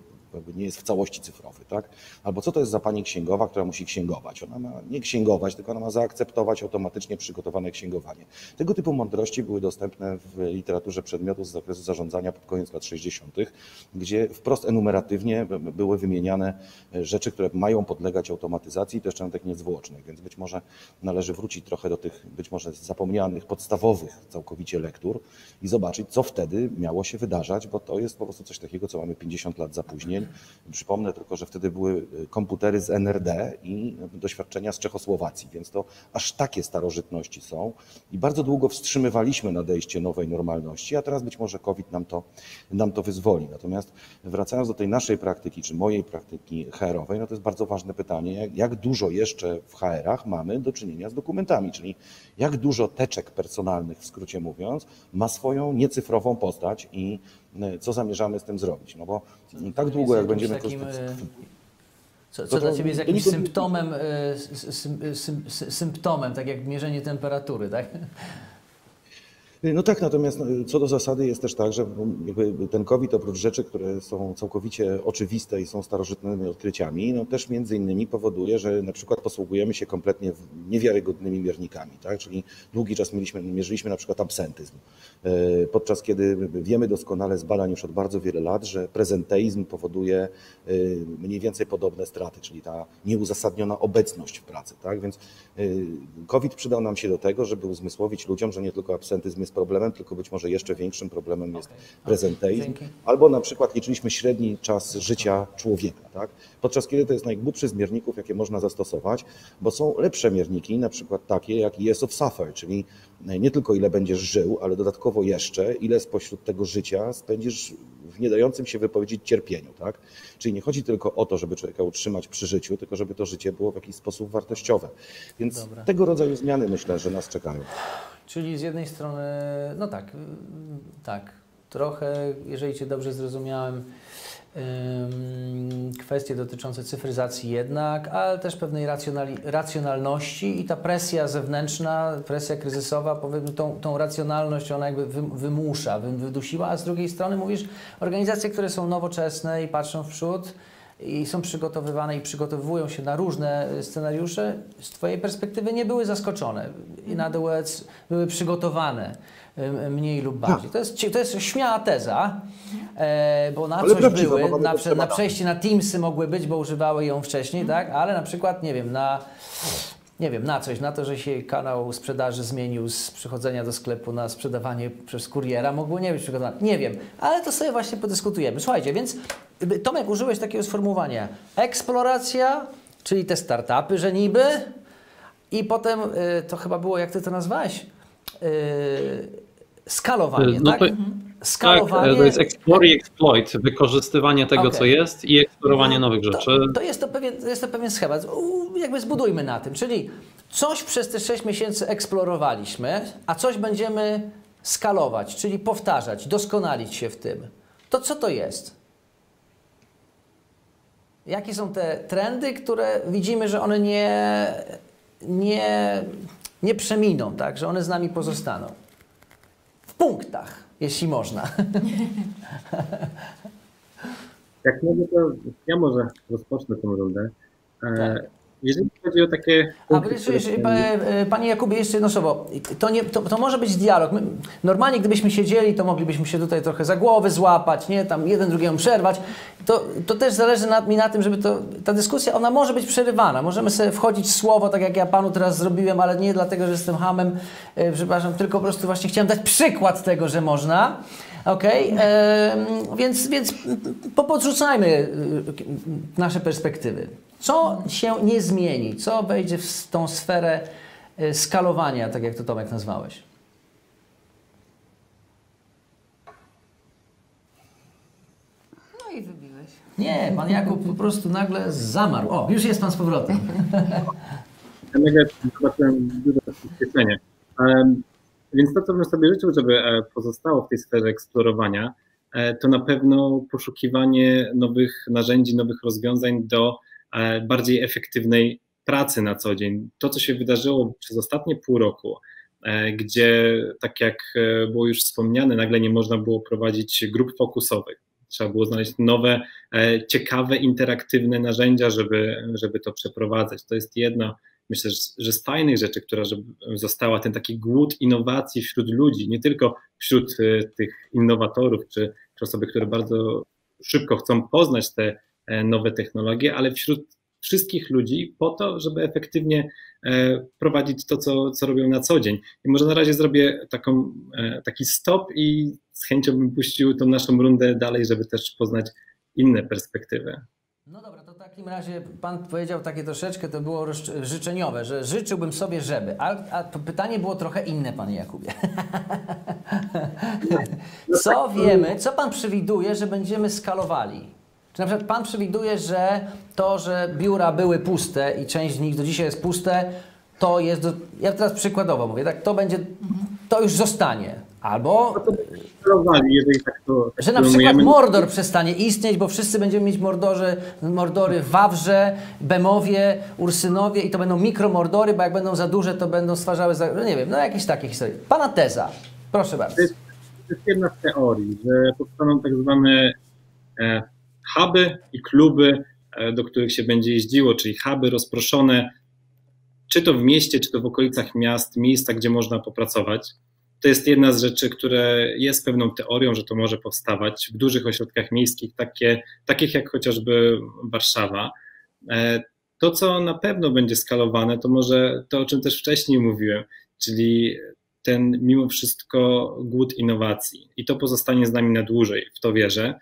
nie jest w całości cyfrowy, tak? Albo co to jest za pani księgowa, która musi księgować? Ona ma nie księgować, tylko ona ma zaakceptować automatycznie przygotowane księgowanie. Tego typu mądrości były dostępne w literaturze przedmiotów z zakresu zarządzania pod koniec lat 60., gdzie wprost enumeratywnie były wymieniane rzeczy, które mają podlegać automatyzacji, to jeszcze nawet niezwłocznych, więc być może należy wrócić trochę do tych być może zapomnianych, podstawowych całkowicie lektur i zobaczyć, co wtedy miało się wydarzać, bo to jest po prostu coś takiego, co mamy 50 lat Przypomnę tylko, że wtedy były y, komputery z NRD i doświadczenia z Czechosłowacji, więc to aż takie starożytności są i bardzo długo wstrzymywaliśmy nadejście nowej normalności, a teraz być może COVID nam to, nam to wyzwoli. Natomiast wracając do tej naszej praktyki, czy mojej praktyki HR-owej, no to jest bardzo ważne pytanie, jak, dużo jeszcze w HR-ach mamy do czynienia z dokumentami, czyli jak dużo teczek personalnych, w skrócie mówiąc, ma swoją niecyfrową postać i co zamierzamy z tym zrobić. No bo tak długo, jak będziemy korzystać... E, co, co dla Ciebie jest jakimś symptomem, e, symptomem, tak jak mierzenie temperatury, tak? No tak, natomiast no, co do zasady jest też tak, że ten COVID oprócz rzeczy, które są całkowicie oczywiste i są starożytnymi odkryciami, no też między innymi powoduje, że na przykład posługujemy się kompletnie niewiarygodnymi miernikami, tak? czyli długi czas mieliśmy, mierzyliśmy na przykład absentyzm, e, podczas kiedy wiemy doskonale z badań już od bardzo wiele lat, że prezenteizm powoduje e, mniej więcej podobne straty, czyli ta nieuzasadniona obecność w pracy. Tak? Więc e, COVID przydał nam się do tego, żeby uzmysłowić ludziom, że nie tylko absentyzm jest jest problemem, tylko być może jeszcze większym problemem jest prezenteizm. Albo na przykład liczyliśmy średni czas życia człowieka, tak? podczas kiedy to jest najgłupszy z mierników, jakie można zastosować, bo są lepsze mierniki, na przykład takie jak Years of Suffer, czyli nie tylko ile będziesz żył, ale dodatkowo jeszcze ile spośród tego życia spędzisz w nie dającym się wypowiedzieć cierpieniu. Tak? Czyli nie chodzi tylko o to, żeby człowieka utrzymać przy życiu, tylko żeby to życie było w jakiś sposób wartościowe. Więc Dobra. tego rodzaju zmiany myślę, że nas czekają. Czyli z jednej strony, no tak, tak, trochę, jeżeli Cię dobrze zrozumiałem, kwestie dotyczące cyfryzacji jednak, ale też pewnej racjonalności i ta presja zewnętrzna, presja kryzysowa, powiedzmy tą, tą racjonalność ona jakby wymusza, wydusiła, a z drugiej strony mówisz, organizacje, które są nowoczesne i patrzą w przód i są przygotowywane i przygotowują się na różne scenariusze, z Twojej perspektywy nie były zaskoczone. I na AdWords były przygotowane mniej lub bardziej. Tak. To jest, to jest śmiała teza, e, bo na ale coś były, na, na przejście na Teamsy mogły być, bo używały ją wcześniej, tak? ale na przykład, nie wiem, na nie wiem, na coś, na to, że się kanał sprzedaży zmienił z przychodzenia do sklepu na sprzedawanie przez kuriera, mogło nie być przygotowane. Nie wiem, ale to sobie właśnie podyskutujemy. Słuchajcie, więc Tomek, użyłeś takiego sformułowania eksploracja, czyli te startupy, że niby i potem, y, to chyba było, jak ty to nazwałeś? Y, skalowanie, no tak? To, skalowanie. Tak, to jest explore i exploit, wykorzystywanie tego, okay. co jest i eksplorowanie no, nowych rzeczy. To, jest to pewien, jest to pewien schemat. Jakby zbudujmy na tym, czyli coś przez te 6 miesięcy eksplorowaliśmy, a coś będziemy skalować, czyli powtarzać, doskonalić się w tym. To co to jest? Jakie są te trendy, które widzimy, że one nie, nie, nie przeminą, tak? że one z nami pozostaną? W punktach, jeśli można. Jak mogę, to ja może rozpocznę tę rundę. E, tak. Jeżeli chodzi o takie. A e, Panie Jakubie, jeszcze jedno słowo. To, nie, to, to może być dialog. My, normalnie, gdybyśmy siedzieli, to moglibyśmy się tutaj trochę za głowy złapać, nie? tam jeden drugiemu przerwać. To, to też zależy na, mi na tym, żeby to, ta dyskusja, ona może być przerywana. Możemy sobie wchodzić w słowo, tak jak ja Panu teraz zrobiłem, ale nie dlatego, że jestem hamem, e, przepraszam, tylko po prostu właśnie chciałem dać przykład tego, że można. Okej, okay? więc, więc popodrzucajmy nasze perspektywy. Co się nie zmieni? Co wejdzie w tą sferę y, skalowania, tak jak to Tomek nazwałeś? No i wybiłeś. Nie, pan Jakub po prostu nagle zamarł. O, już jest pan z powrotem. Ja nagle zobaczyłem duże przyspieszenie. Więc to, co bym sobie życzył, żeby e, pozostało w tej sferze eksplorowania, e, to na pewno poszukiwanie nowych narzędzi, nowych rozwiązań do bardziej efektywnej pracy na co dzień. To, co się wydarzyło przez ostatnie pół roku, e, gdzie, tak jak e, było już wspomniane, nagle nie można było prowadzić grup fokusowych. Trzeba było znaleźć nowe, ciekawe, interaktywne narzędzia, żeby, żeby to przeprowadzać. To jest jedna, myślę, że z fajnych rzeczy, która została, ten taki głód innowacji wśród ludzi, nie tylko wśród tych innowatorów, czy, czy osoby, które bardzo szybko chcą poznać te E, nowe technologie, ale wśród wszystkich ludzi po to, żeby efektywnie e, prowadzić to, co, co robią na co dzień. I może na razie zrobię taką, e, taki stop i z chęcią bym puścił tą naszą rundę dalej, żeby też poznać inne perspektywy. No dobra, to w takim razie Pan powiedział takie troszeczkę, to było życzeniowe, że życzyłbym sobie, żeby. A, a pytanie było trochę inne, Panie Jakubie. Co wiemy, co Pan przewiduje, że będziemy skalowali? Czy na przykład Pan przewiduje, że to, że biura były puste i część z nich do dzisiaj jest puste, to jest, do, ja teraz przykładowo mówię, tak, to będzie, to już zostanie. Albo, tak to, tak że na przykład Mordor przestanie istnieć, bo wszyscy będziemy mieć mordorzy, mordory Wawrze, Bemowie, Ursynowie i to będą mikromordory, bo jak będą za duże, to będą stwarzały, za, no nie wiem, no jakieś takie historie. Pana teza, proszę bardzo. To jest, to jest jedna z teorii, że powstaną tak zwane e, huby i kluby, e, do których się będzie jeździło, czyli huby rozproszone, czy to w mieście, czy to w okolicach miast, miejsca, gdzie można popracować. To jest jedna z rzeczy, które jest pewną teorią, że to może powstawać w dużych ośrodkach miejskich, takie, takich jak chociażby Warszawa. E, to, co na pewno będzie skalowane, to może to, o czym też wcześniej mówiłem, czyli ten mimo wszystko głód innowacji i to pozostanie z nami na dłużej, w to wierzę.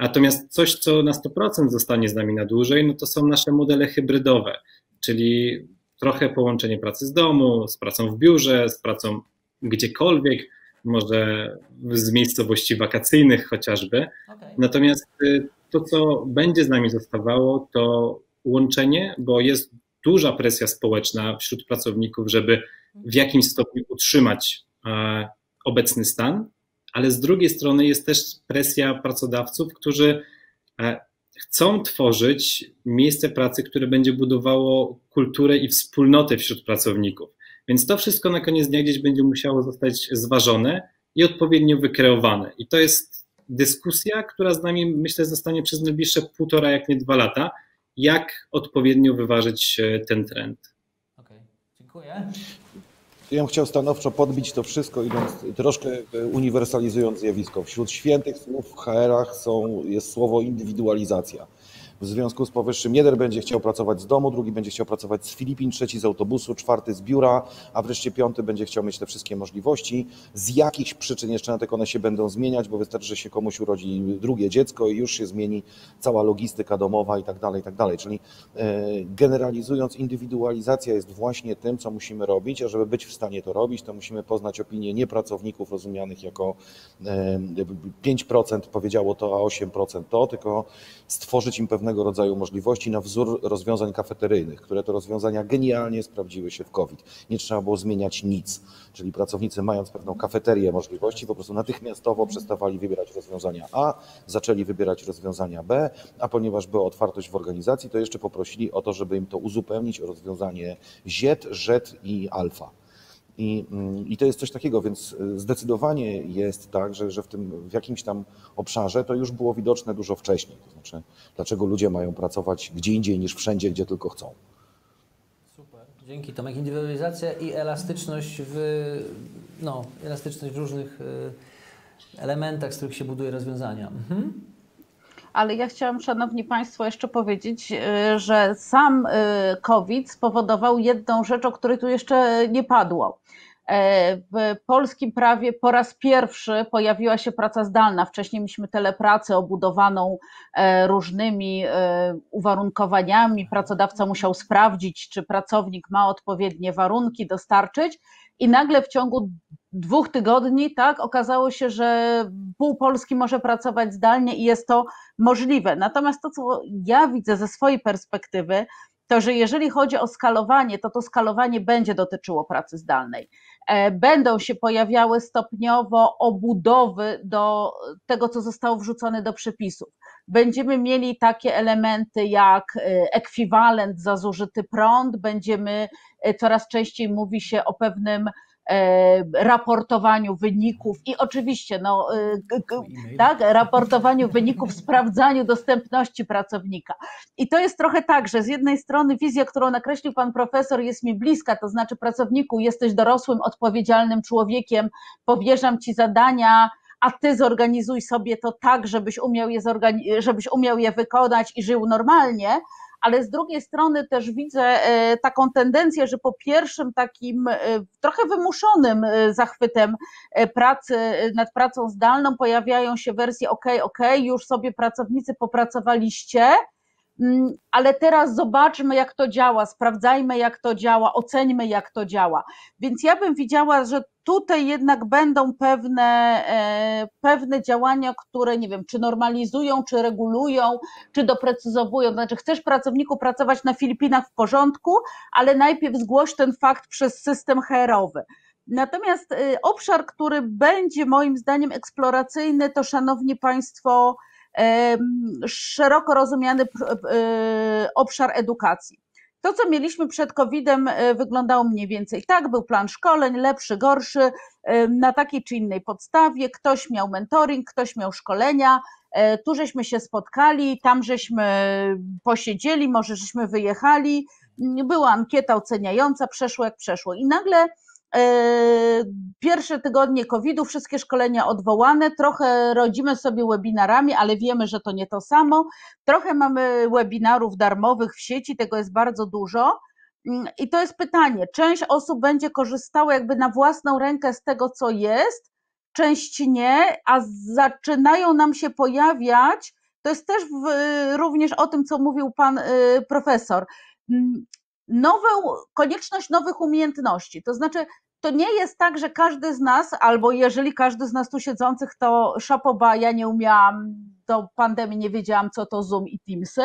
Natomiast coś, co na 100% zostanie z nami na dłużej, no to są nasze modele hybrydowe, czyli trochę połączenie pracy z domu, z pracą w biurze, z pracą gdziekolwiek, może z miejscowości wakacyjnych chociażby. Okay. Natomiast y, to, co będzie z nami zostawało, to łączenie, bo jest duża presja społeczna wśród pracowników, żeby w jakimś stopniu utrzymać e, obecny stan, ale z drugiej strony jest też presja pracodawców, którzy e, chcą tworzyć miejsce pracy, które będzie budowało kulturę i wspólnotę wśród pracowników. Więc to wszystko na koniec dnia gdzieś będzie musiało zostać zważone i odpowiednio wykreowane. I to jest dyskusja, która z nami, myślę, zostanie przez najbliższe półtora, jak nie dwa lata, jak odpowiednio wyważyć ten trend. Okej, dziękuję. Ja bym chciał stanowczo podbić to wszystko, idąc troszkę e, uniwersalizując zjawisko. Wśród świętych słów w HR-ach są, jest słowo indywidualizacja. W związku z powyższym jeden będzie chciał pracować z domu, drugi będzie chciał pracować z Filipin, trzeci z autobusu, czwarty z biura, a wreszcie piąty będzie chciał mieć te wszystkie możliwości. Z jakichś przyczyn jeszcze na te one się będą zmieniać, bo wystarczy, że się komuś urodzi drugie dziecko i już się zmieni cała logistyka domowa i tak dalej, i tak dalej. Czyli e, generalizując, indywidualizacja jest właśnie tym, co musimy robić, a żeby być w stanie to robić, to musimy poznać opinię nie pracowników rozumianych jako 5% e, powiedziało to, a 8% to, tylko stworzyć im pewne różnego rodzaju możliwości na wzór rozwiązań kafeteryjnych, które to rozwiązania genialnie sprawdziły się w COVID. Nie trzeba było zmieniać nic, czyli pracownicy mając pewną kafeterię możliwości po prostu natychmiastowo przestawali wybierać rozwiązania A, zaczęli wybierać rozwiązania B, a ponieważ była otwartość w organizacji, to jeszcze poprosili o to, żeby im to uzupełnić o rozwiązanie Z, Z i alfa. I, mm, I to jest coś takiego, więc y, zdecydowanie jest tak, że, że w tym w jakimś tam obszarze to już było widoczne dużo wcześniej. To znaczy, dlaczego ludzie mają pracować gdzie indziej niż wszędzie, gdzie tylko chcą. Super, dzięki Tomek. Indywidualizacja i elastyczność w, no, elastyczność w różnych y, elementach, z których się buduje rozwiązania. Mhm. Ale ja chciałam, Szanowni Państwo, jeszcze powiedzieć, y, że sam COVID spowodował jedną rzecz, o której tu jeszcze nie padło. E, w polskim prawie po raz pierwszy pojawiła się praca zdalna. Wcześniej mieliśmy telepracę obudowaną e, różnymi e, uwarunkowaniami. Pracodawca musiał sprawdzić, czy pracownik ma odpowiednie warunki dostarczyć, i nagle w ciągu dwóch tygodni tak, okazało się, że pół Polski może pracować zdalnie i jest to możliwe. Natomiast to, co ja widzę ze swojej perspektywy, to że jeżeli chodzi o skalowanie, to to skalowanie będzie dotyczyło pracy zdalnej. E, będą się pojawiały stopniowo obudowy do tego, co zostało wrzucone do przepisów. Będziemy mieli takie elementy jak e, ekwiwalent za zużyty prąd, będziemy, e, coraz częściej mówi się o pewnym raportowaniu wyników i oczywiście no, e, tak, raportowaniu wyników, sprawdzaniu dostępności pracownika. I to jest trochę tak, że z jednej strony wizja, którą nakreślił pan profesor, jest mi bliska, to znaczy pracowniku, jesteś dorosłym, odpowiedzialnym człowiekiem, powierzam ci zadania, a ty zorganizuj sobie to tak, żebyś umiał je, żebyś umiał je wykonać i żył normalnie, ale z drugiej strony też widzę e, taką tendencję, że po pierwszym takim e, trochę wymuszonym e, zachwytem pracy nad pracą zdalną pojawiają się wersje OK, OK, już sobie pracownicy popracowaliście, ale teraz zobaczmy, jak to działa, sprawdzajmy, jak to działa, oceńmy, jak to działa. Więc ja bym widziała, że tutaj jednak będą pewne, e, pewne działania, które nie wiem, czy normalizują, czy regulują, czy doprecyzowują. Znaczy, chcesz pracowniku pracować na Filipinach w porządku, ale najpierw zgłoś ten fakt przez system HR-owy. Natomiast y, obszar, który będzie moim zdaniem eksploracyjny, to szanowni Państwo, szeroko rozumiany e, obszar edukacji. To, co mieliśmy przed COVID-em, e, wyglądało mniej więcej tak: był plan szkoleń, lepszy, gorszy, na takiej czy innej podstawie. Ktoś miał mentoring, ktoś miał szkolenia. E, tu żeśmy się spotkali, tam żeśmy posiedzieli, może żeśmy wyjechali. Była ankieta oceniająca, przeszło jak przeszło. I nagle E, pierwsze tygodnie COVID-u, wszystkie szkolenia odwołane, trochę rodzimy sobie webinarami, ale wiemy, że to nie to samo. Trochę mamy webinarów darmowych w sieci, tego jest bardzo dużo. Mm, I to jest pytanie. Część osób będzie korzystała jakby na własną rękę z tego, co jest, część nie, a zaczynają nam się pojawiać. To jest też w, również o tym, co mówił pan y, profesor. Nową, konieczność nowych umiejętności. To znaczy, to nie jest tak, że każdy z nas, albo jeżeli każdy z nas tu siedzących, to szapoba, ja nie umiałam do pandemii, nie wiedziałam, co to Zoom i Teamsy.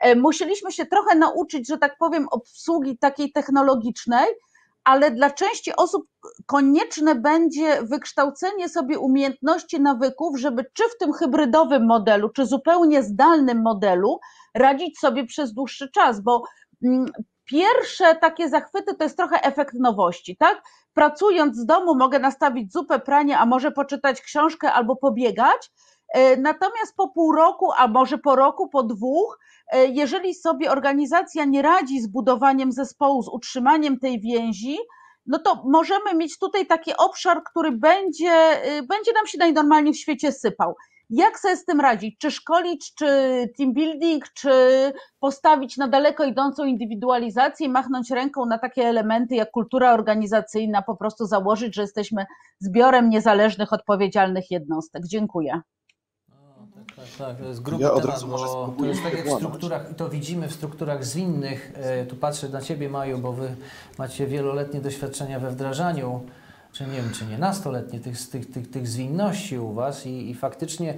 E, musieliśmy się trochę nauczyć, że tak powiem, obsługi takiej technologicznej, ale dla części osób konieczne będzie wykształcenie sobie umiejętności, nawyków, żeby czy w tym hybrydowym modelu, czy zupełnie zdalnym modelu radzić sobie przez dłuższy czas, bo mm, pierwsze takie zachwyty to jest trochę efekt nowości, tak? Pracując z domu mogę nastawić zupę, pranie, a może poczytać książkę albo pobiegać. E, natomiast po pół roku, a może po roku, po dwóch, e, jeżeli sobie organizacja nie radzi z budowaniem zespołu, z utrzymaniem tej więzi, no to możemy mieć tutaj taki obszar, który będzie, e, będzie nam się najnormalniej w świecie sypał. Jak sobie z tym radzić? Czy szkolić, czy team building, czy postawić na daleko idącą indywidualizację i machnąć ręką na takie elementy jak kultura organizacyjna, po prostu założyć, że jesteśmy zbiorem niezależnych, odpowiedzialnych jednostek? Dziękuję. Tak, tak, to jest gruby ja od temat, razu może to jest tak jak w strukturach, i to widzimy w strukturach zwinnych, e, tu patrzę na Ciebie Maju, bo Wy macie wieloletnie doświadczenia we wdrażaniu czy nie wiem, czy nie nastoletnie tych, tych, tych, tych zwinności u Was i, i faktycznie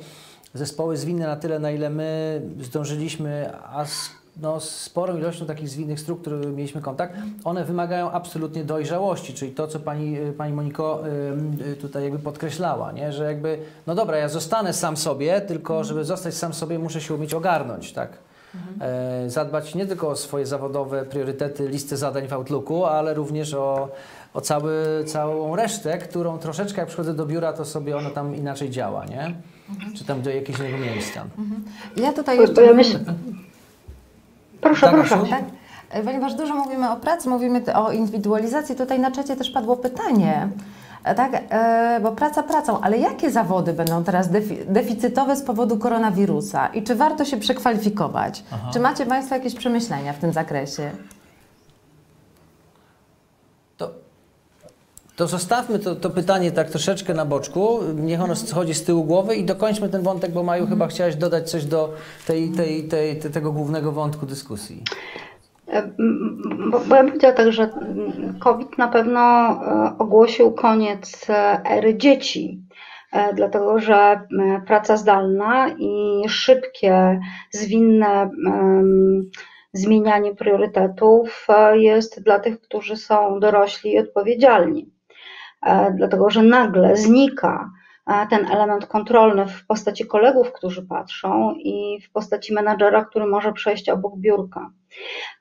zespoły zwinne na tyle, na ile my zdążyliśmy, a z no, sporą ilością takich zwinnych struktur mieliśmy kontakt, one wymagają absolutnie dojrzałości, czyli to, co Pani, pani Moniko tutaj jakby podkreślała, nie? że jakby, no dobra, ja zostanę sam sobie, tylko żeby zostać sam sobie, muszę się umieć ogarnąć, tak? Mhm. zadbać nie tylko o swoje zawodowe priorytety, listę zadań w Outlooku, ale również o o cały, całą resztę, którą troszeczkę jak przychodzę do biura, to sobie ona tam inaczej działa, nie? Mhm. Czy tam do jakiegoś innego miejsca. Mhm. Ja tutaj jeszcze... Ja myśl... Proszę, tak, proszę. Tak? Ponieważ dużo mówimy o pracy, mówimy o indywidualizacji, tutaj na czacie też padło pytanie, tak, e, bo praca pracą, ale jakie zawody będą teraz deficytowe z powodu koronawirusa i czy warto się przekwalifikować? Aha. Czy macie Państwo jakieś przemyślenia w tym zakresie? To zostawmy to, to, pytanie tak troszeczkę na boczku, niech ono schodzi z tyłu głowy i dokończmy ten wątek, bo Maju chyba chciałaś dodać coś do tej, tej, tej, tego głównego wątku dyskusji. E, bo, ja bym powiedziała tak, że COVID na pewno e, ogłosił koniec e, ery dzieci, dlatego że praca zdalna i szybkie, zwinne zmienianie priorytetów jest dla tych, którzy są dorośli i odpowiedzialni. Dlatego że nagle znika ten element kontrolny w postaci kolegów, którzy patrzą i w postaci menadżera, który może przejść obok biurka.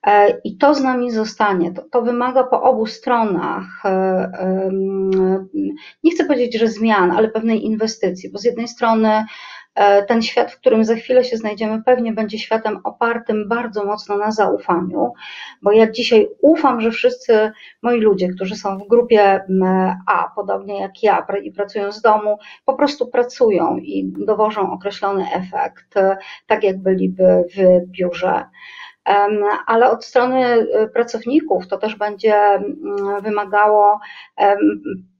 E, I to z nami zostanie. To, to, wymaga po obu stronach, nie chcę powiedzieć, że zmian, ale pewnej inwestycji, bo z jednej strony E, ten świat, w którym za chwilę się znajdziemy, pewnie będzie światem opartym bardzo mocno na zaufaniu, bo ja dzisiaj ufam, że wszyscy moi ludzie, którzy są w grupie A, podobnie jak ja, i pracują z domu, po prostu pracują i dowożą określony efekt, e, tak jak byliby w biurze ale od strony e, pracowników to też będzie wymagało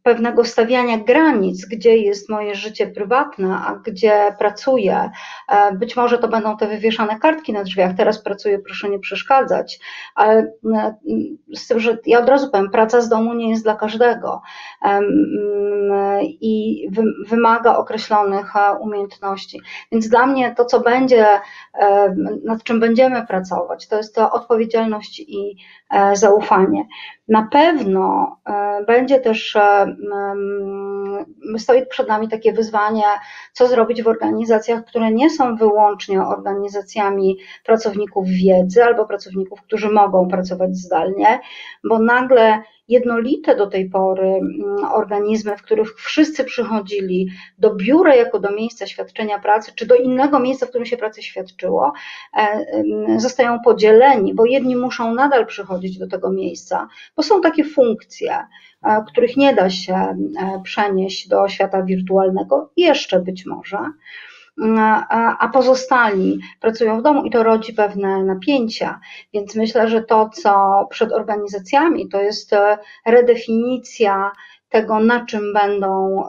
pewnego stawiania granic, gdzie jest moje życie prywatne, a gdzie pracuję. E, być może to będą te wywieszane kartki na drzwiach, teraz pracuję, proszę nie przeszkadzać, ale e, z tym, że ja od razu powiem, praca z domu nie jest dla każdego i wymaga określonych e, umiejętności. Więc dla mnie to, co będzie, nad czym będziemy pracować, to jest to odpowiedzialność i zaufanie. Na pewno będzie też stoi przed nami takie wyzwanie, co zrobić w organizacjach, które nie są wyłącznie organizacjami pracowników wiedzy albo pracowników, którzy mogą pracować zdalnie, bo nagle jednolite do tej pory mm, organizmy, w których wszyscy przychodzili do biura jako do miejsca świadczenia pracy, czy do innego miejsca, w którym się pracę świadczyło, e, zostają podzieleni, bo jedni muszą nadal przychodzić do tego miejsca, bo są takie funkcje, e, których nie da się e, przenieść do świata wirtualnego, jeszcze być może. A pozostali pracują w domu i to rodzi pewne napięcia. Więc myślę, że to, co przed organizacjami, to jest e, redefinicja tego, na czym będą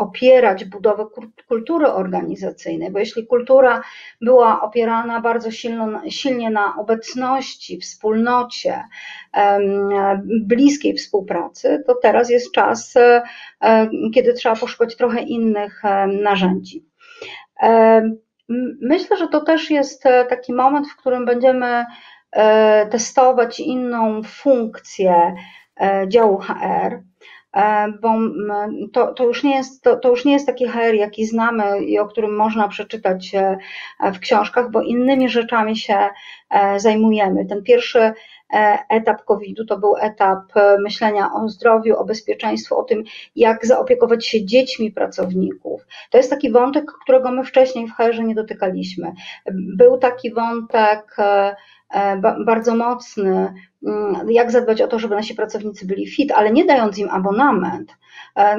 opierać budowę kultury organizacyjnej, bo jeśli kultura była opierana bardzo silno, silnie na obecności, wspólnocie, bliskiej współpracy, to teraz jest czas, e, kiedy trzeba poszukać trochę innych narzędzi. Myślę, że to też jest e, taki moment, w którym będziemy e, testować inną funkcję działu HR E, bo to, to, już nie jest, to, to już nie jest taki HR, jaki znamy i o którym można przeczytać e, w książkach, bo innymi rzeczami się e, zajmujemy. Ten pierwszy etap COVID-u to był etap myślenia o zdrowiu, o bezpieczeństwie, o tym, jak zaopiekować się dziećmi pracowników. To jest taki wątek, którego my wcześniej w HR nie dotykaliśmy. Był taki wątek bardzo mocny jak zadbać o to, żeby nasi pracownicy byli fit, ale nie dając im abonament, e,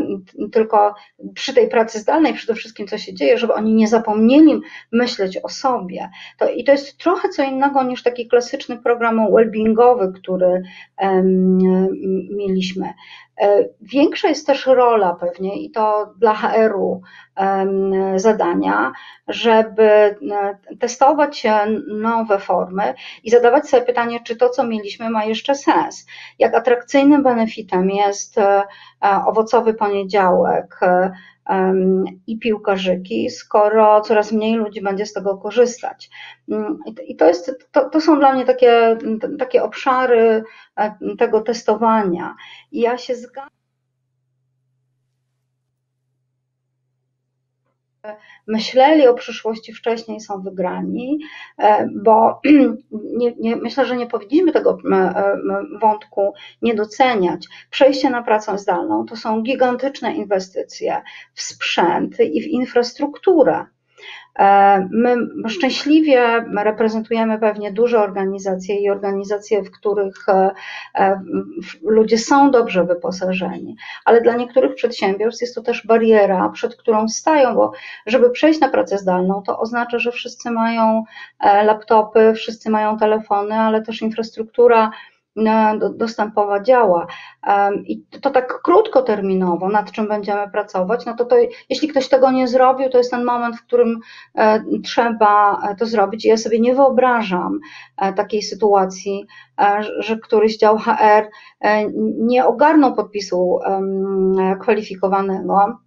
tylko przy tej pracy zdalnej, przede wszystkim co się dzieje, żeby oni nie zapomnieli myśleć o sobie. To, I to jest trochę co innego niż taki klasyczny program well-beingowy, który um, mieliśmy. E, większa jest też rola pewnie i to dla HR-u zadania, żeby e, testować nowe formy i zadawać sobie pytanie, czy to, co mieliśmy, ma jeszcze sens. Jak atrakcyjnym benefitem jest e, owocowy poniedziałek i piłkarzyki, skoro coraz mniej ludzi będzie z tego korzystać. Mm, I to, jest, to, to są dla mnie takie, takie obszary tego testowania. I ja się zgadzam. Myśleli o przyszłości wcześniej, są wygrani, e, bo nie, nie, myślę, że nie powinniśmy tego wątku nie doceniać. Przejście na pracę zdalną to są gigantyczne inwestycje w sprzęt i w infrastrukturę. E, my szczęśliwie reprezentujemy pewnie duże organizacje i organizacje, w których e, e, ludzie są dobrze wyposażeni, ale dla niektórych przedsiębiorstw jest to też bariera, przed którą stają, bo żeby przejść na pracę zdalną, to oznacza, że wszyscy mają laptopy, wszyscy mają telefony, ale też infrastruktura dostępowa działa. I to tak krótkoterminowo, nad czym będziemy pracować, no to, to jeśli ktoś tego nie zrobił, to jest ten moment, w którym e, trzeba to zrobić. I ja sobie nie wyobrażam e, takiej sytuacji, e, że któryś dział HR nie ogarnął podpisu kwalifikowanego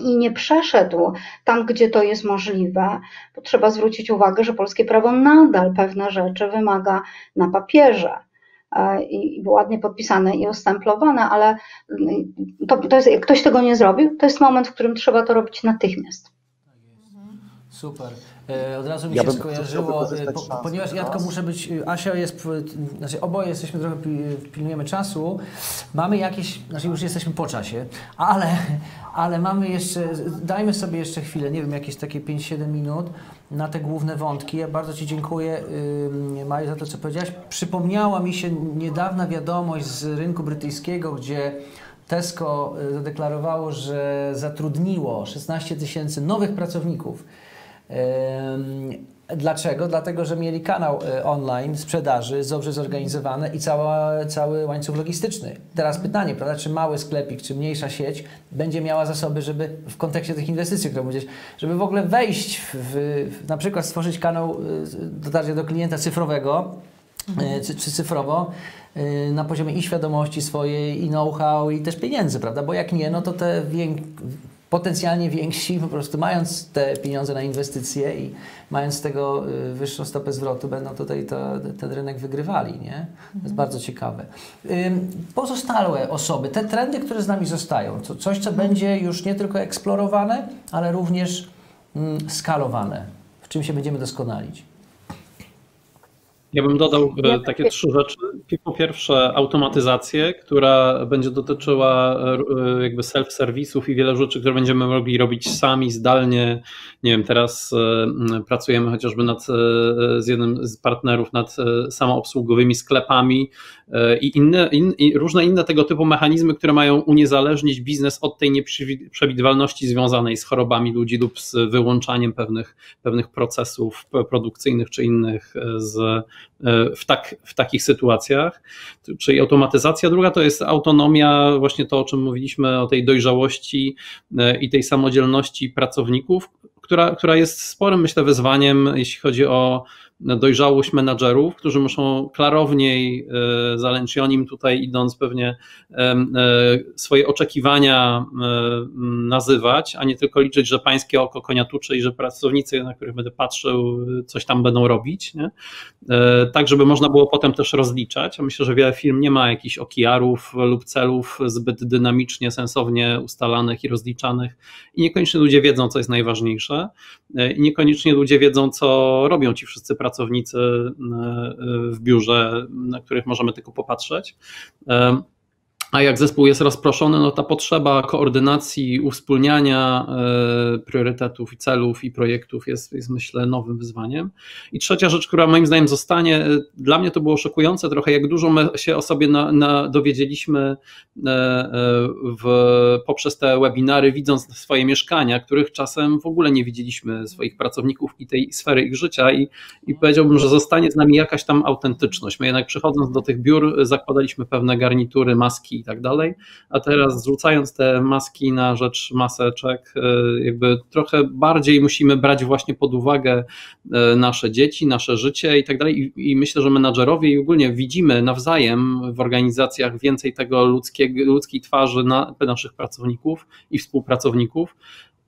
i nie przeszedł tam, gdzie to jest możliwe, to trzeba zwrócić uwagę, że polskie prawo nadal pewne rzeczy wymaga na papierze i ładnie podpisane i ostemplowane, ale to, to jest, jak ktoś tego nie zrobił, to jest moment, w którym trzeba to robić natychmiast. Super. E, od razu mi ja się skojarzyło, e, po, ponieważ ja tylko muszę być, e, Asia jest, znaczy oboje jesteśmy trochę, pilnujemy czasu, mamy jakieś, znaczy już jesteśmy po czasie, ale, ale mamy jeszcze, dajmy sobie jeszcze chwilę, nie wiem, jakieś takie 5-7 minut na te główne wątki. Ja bardzo Ci dziękuję, Maju, za to, co powiedziałaś. Przypomniała mi się niedawna wiadomość z rynku brytyjskiego, gdzie Tesco zadeklarowało, że zatrudniło 16 tysięcy nowych pracowników Dlaczego? Dlatego, że mieli kanał e, online sprzedaży dobrze zorganizowany i cała, cały łańcuch logistyczny. Teraz pytanie, prawda, czy mały sklepik, czy mniejsza sieć będzie miała zasoby, żeby w kontekście tych inwestycji, które mówisz, żeby w ogóle wejść w, na przykład stworzyć kanał e, dotarcia do klienta cyfrowego, mhm. czy, czy cyfrowo, na poziomie i świadomości swojej, i know-how, i też pieniędzy, prawda? Bo jak nie, no to te potencjalnie więksi, po prostu mając te pieniądze na inwestycje i mając z tego y, wyższą stopę zwrotu, będą tutaj to, ten rynek wygrywali. Nie? To jest bardzo ciekawe. Pozostałe osoby, te trendy, które z nami zostają, to coś, co będzie już nie tylko eksplorowane, ale również skalowane. W czym się będziemy doskonalić? Ja bym dodał e, takie trzy rzeczy. Po pierwsze, automatyzację, która będzie dotyczyła e, jakby self-serwisów i wiele rzeczy, które będziemy mogli robić sami, zdalnie. Nie wiem, teraz e, pracujemy chociażby nad, z jednym z partnerów nad samoobsługowymi sklepami i inne, in, i różne inne tego typu mechanizmy, które mają uniezależnić biznes od tej nieprzewidywalności związanej z chorobami ludzi lub z wyłączaniem pewnych, pewnych procesów produkcyjnych czy innych z w, tak, w takich sytuacjach, czyli automatyzacja. Druga to jest autonomia, właśnie to, o czym mówiliśmy, o tej dojrzałości e, i tej samodzielności pracowników, która, która jest sporym, myślę, wyzwaniem, jeśli chodzi o dojrzałość menadżerów, którzy muszą klarowniej, e, Zalencionim tutaj idąc pewnie e, swoje oczekiwania e, nazywać, a nie tylko liczyć, że pańskie oko konia tuczy i że pracownicy, na których będę patrzył, coś tam będą robić, nie? tak żeby można było potem też rozliczać. Myślę, że wiele firm nie ma jakichś okijarów lub celów zbyt dynamicznie, sensownie ustalanych i rozliczanych i niekoniecznie ludzie wiedzą, co jest najważniejsze i niekoniecznie ludzie wiedzą, co robią ci wszyscy pracownicy e, w biurze, na których możemy tylko popatrzeć. A jak zespół jest rozproszony, no ta potrzeba koordynacji, uwspólniania e, priorytetów i celów i projektów jest, jest myślę nowym wyzwaniem. I trzecia rzecz, która moim zdaniem zostanie, e, dla mnie to było szokujące trochę, jak dużo my się o sobie na, na dowiedzieliśmy e, w, poprzez te webinary, widząc swoje mieszkania, których czasem w ogóle nie widzieliśmy swoich pracowników i tej sfery ich życia i, i powiedziałbym, że zostanie z nami jakaś tam autentyczność. My jednak przychodząc do tych biur zakładaliśmy pewne garnitury, maski i tak dalej, a teraz zrzucając te maski na rzecz maseczek, e, jakby trochę bardziej musimy brać właśnie pod uwagę e, nasze dzieci, nasze życie i tak dalej i myślę, że menadżerowie i ogólnie widzimy nawzajem w organizacjach więcej tego ludzkiego, ludzkiej twarzy na, naszych pracowników i współpracowników,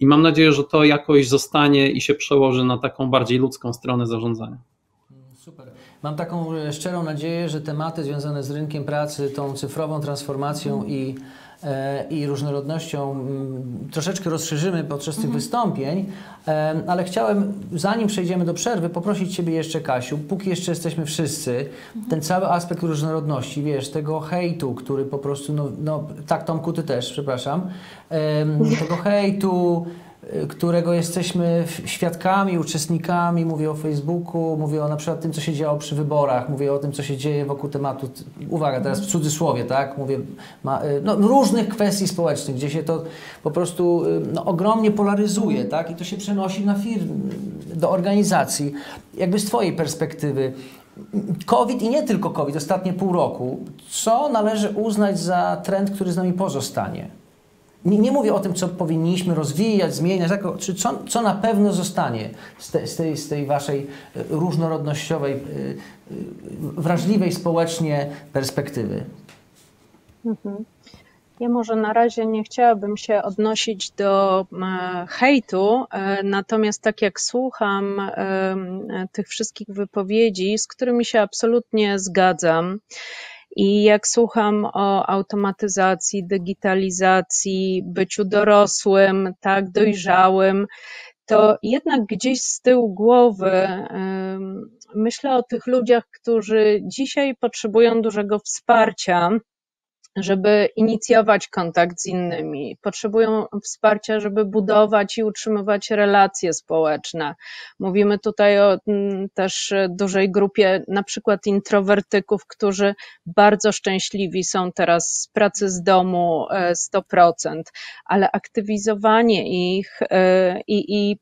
i mam nadzieję, że to jakoś zostanie i się przełoży na taką bardziej ludzką stronę zarządzania. Super. Mam taką e, szczerą nadzieję, że tematy związane z rynkiem pracy, tą cyfrową transformacją i, e, i różnorodnością mm, troszeczkę rozszerzymy podczas tych mhm. wystąpień, e, ale chciałem, zanim przejdziemy do przerwy, poprosić Ciebie jeszcze, Kasiu, póki jeszcze jesteśmy wszyscy, mhm. ten cały aspekt różnorodności, wiesz, tego hejtu, który po prostu, no, no tak Tomku, Ty też, przepraszam, tego hejtu, którego jesteśmy świadkami, uczestnikami. Mówię o Facebooku, mówię o na przykład tym, co się działo przy wyborach, mówię o tym, co się dzieje wokół tematu, uwaga, teraz w cudzysłowie, tak, mówię, ma, y, no, różnych kwestii społecznych, gdzie się to po prostu y, no, ogromnie polaryzuje, tak, i to się przenosi na firmy, do organizacji. Jakby z Twojej perspektywy, COVID i nie tylko COVID, ostatnie pół roku, co należy uznać za trend, który z nami pozostanie? Nie, nie, mówię o tym, co powinniśmy rozwijać, zmieniać, czy co, co na pewno zostanie z, te, z, tej, z tej waszej e, różnorodnościowej, e, e, wrażliwej społecznie perspektywy. Mhm. Ja może na razie nie chciałabym się odnosić do hejtu, natomiast tak jak słucham tych wszystkich wypowiedzi, z którymi się absolutnie zgadzam, i jak słucham o automatyzacji, digitalizacji, byciu dorosłym, tak dojrzałym, to jednak gdzieś z tyłu głowy myślę o tych ludziach, którzy dzisiaj potrzebują dużego wsparcia żeby inicjować kontakt z innymi, potrzebują wsparcia, żeby budować i utrzymywać relacje społeczne. Mówimy tutaj o mm, też dużej grupie, na przykład introwertyków, którzy bardzo szczęśliwi są teraz z pracy z domu 100%, e, ale aktywizowanie ich e, i, i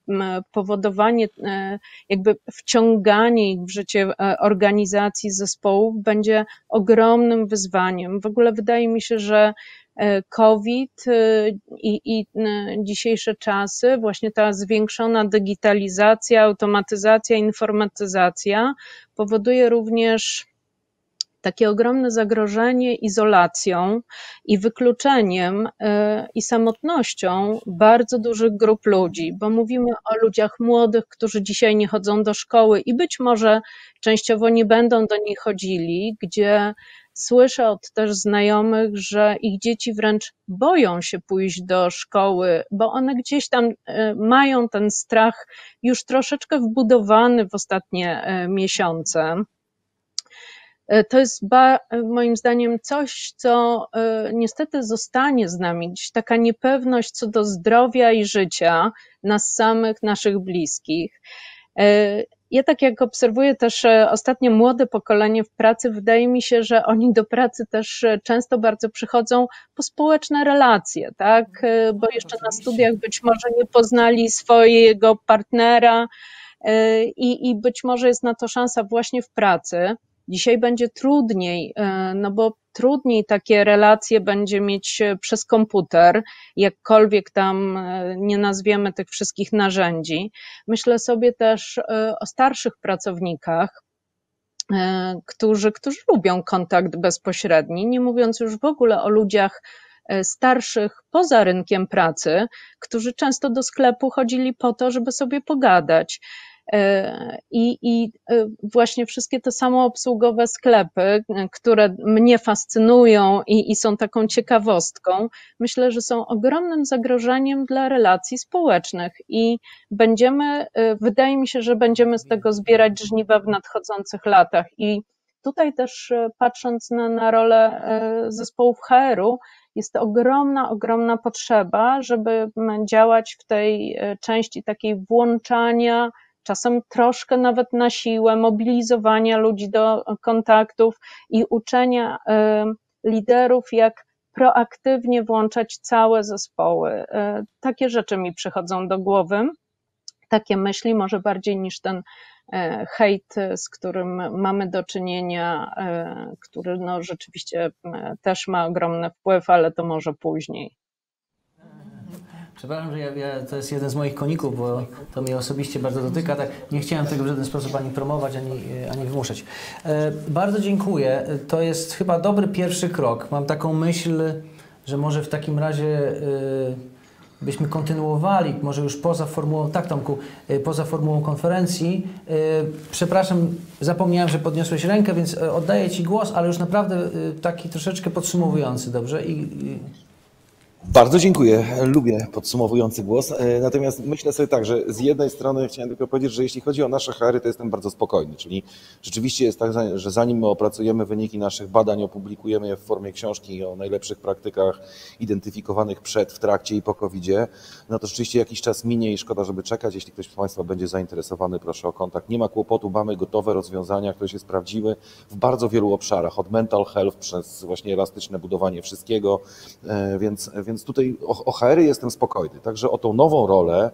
powodowanie, e, jakby wciąganie ich w życie organizacji, zespołów będzie ogromnym wyzwaniem. W ogóle wydaje wydaje mi się, że e, COVID e, i, i dzisiejsze czasy, właśnie ta zwiększona digitalizacja, automatyzacja, informatyzacja powoduje również takie ogromne zagrożenie izolacją i wykluczeniem e, i samotnością bardzo dużych grup ludzi, bo mówimy o ludziach młodych, którzy dzisiaj nie chodzą do szkoły i być może częściowo nie będą do niej chodzili, gdzie Słyszę od też znajomych, że ich dzieci wręcz boją się pójść do szkoły, bo one gdzieś tam e, mają ten strach już troszeczkę wbudowany w ostatnie e, miesiące. E, to jest ba, moim zdaniem coś, co niestety zostanie z nami, taka niepewność co do zdrowia i życia nas samych, naszych bliskich. E, ja tak jak obserwuję też ostatnie młode pokolenie w pracy, wydaje mi się, że oni do pracy też często bardzo przychodzą po społeczne relacje, tak? Bo jeszcze na studiach być może nie poznali swojego partnera i, i być może jest na to szansa właśnie w pracy. Dzisiaj będzie trudniej, e, no bo trudniej takie relacje będzie mieć e, przez komputer, jakkolwiek tam e, nie nazwiemy tych wszystkich narzędzi. Myślę sobie też o starszych pracownikach, którzy, którzy lubią kontakt bezpośredni, nie mówiąc już w ogóle o ludziach starszych poza rynkiem pracy, którzy często do sklepu chodzili po to, żeby sobie pogadać. E, I, I e, właśnie wszystkie te samoobsługowe sklepy, które mnie fascynują i, i są taką ciekawostką, myślę, że są ogromnym zagrożeniem dla relacji społecznych i będziemy, e, wydaje mi się, że będziemy z tego zbierać żniwa w nadchodzących latach. I tutaj też patrząc na, na rolę zespołów HR-u, jest ogromna, ogromna potrzeba, żeby działać w tej części takiej włączania, czasem troszkę nawet na siłę, mobilizowania ludzi do kontaktów i uczenia liderów, jak proaktywnie włączać całe zespoły. E, takie rzeczy mi przychodzą do głowy, takie myśli, może bardziej niż ten e, hejt, z którym mamy do czynienia, który no rzeczywiście też ma ogromny wpływ, ale to może później. Przepraszam, że ja, ja, to jest jeden z moich koników, bo to mnie osobiście bardzo dotyka. Tak, nie chciałem tego w żaden sposób ani promować, ani, ani wymuszać. E, bardzo dziękuję. To jest chyba dobry pierwszy krok. Mam taką myśl, że może w takim razie e, byśmy kontynuowali, może już poza formułą, tak Tomku, e, poza formułą konferencji. E, przepraszam, zapomniałem, że podniosłeś rękę, więc e, oddaję Ci głos, ale już naprawdę e, taki troszeczkę podsumowujący, dobrze? I, i bardzo dziękuję. Lubię podsumowujący głos. E, natomiast myślę sobie tak, że z jednej strony chciałem tylko powiedzieć, że jeśli chodzi o nasze HR, to jestem bardzo spokojny. Czyli rzeczywiście jest tak, że zanim my opracujemy wyniki naszych badań, opublikujemy je w formie książki o najlepszych praktykach identyfikowanych przed, w trakcie i po covid no to rzeczywiście jakiś czas minie i szkoda, żeby czekać. Jeśli ktoś z Państwa będzie zainteresowany, proszę o kontakt. Nie ma kłopotu, mamy gotowe rozwiązania, które się sprawdziły w bardzo wielu obszarach, od mental health przez właśnie elastyczne budowanie wszystkiego, e, więc, więc więc tutaj o, o HR jestem spokojny. Także o tą nową rolę,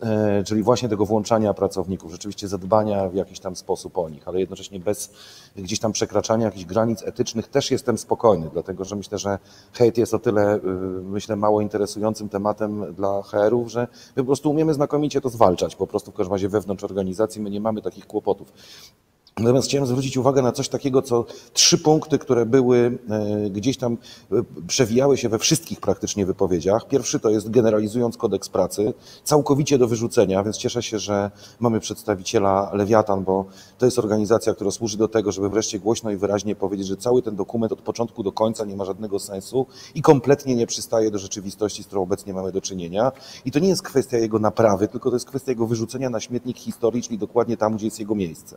e, czyli właśnie tego włączania pracowników, rzeczywiście zadbania w jakiś tam sposób o nich, ale jednocześnie bez gdzieś tam przekraczania jakichś granic etycznych też jestem spokojny, dlatego że myślę, że hejt jest o tyle, y, myślę, mało interesującym tematem dla HR-ów, że my po prostu umiemy znakomicie to zwalczać, po prostu w każdym razie wewnątrz organizacji my nie mamy takich kłopotów. Natomiast chciałem zwrócić uwagę na coś takiego, co trzy punkty, które były e, gdzieś tam, e, przewijały się we wszystkich praktycznie wypowiedziach. Pierwszy to jest generalizując kodeks pracy, całkowicie do wyrzucenia, więc cieszę się, że mamy przedstawiciela Lewiatan, bo to jest organizacja, która służy do tego, żeby wreszcie głośno i wyraźnie powiedzieć, że cały ten dokument od początku do końca nie ma żadnego sensu i kompletnie nie przystaje do rzeczywistości, z którą obecnie mamy do czynienia. I to nie jest kwestia jego naprawy, tylko to jest kwestia jego wyrzucenia na śmietnik historii, czyli dokładnie tam, gdzie jest jego miejsce.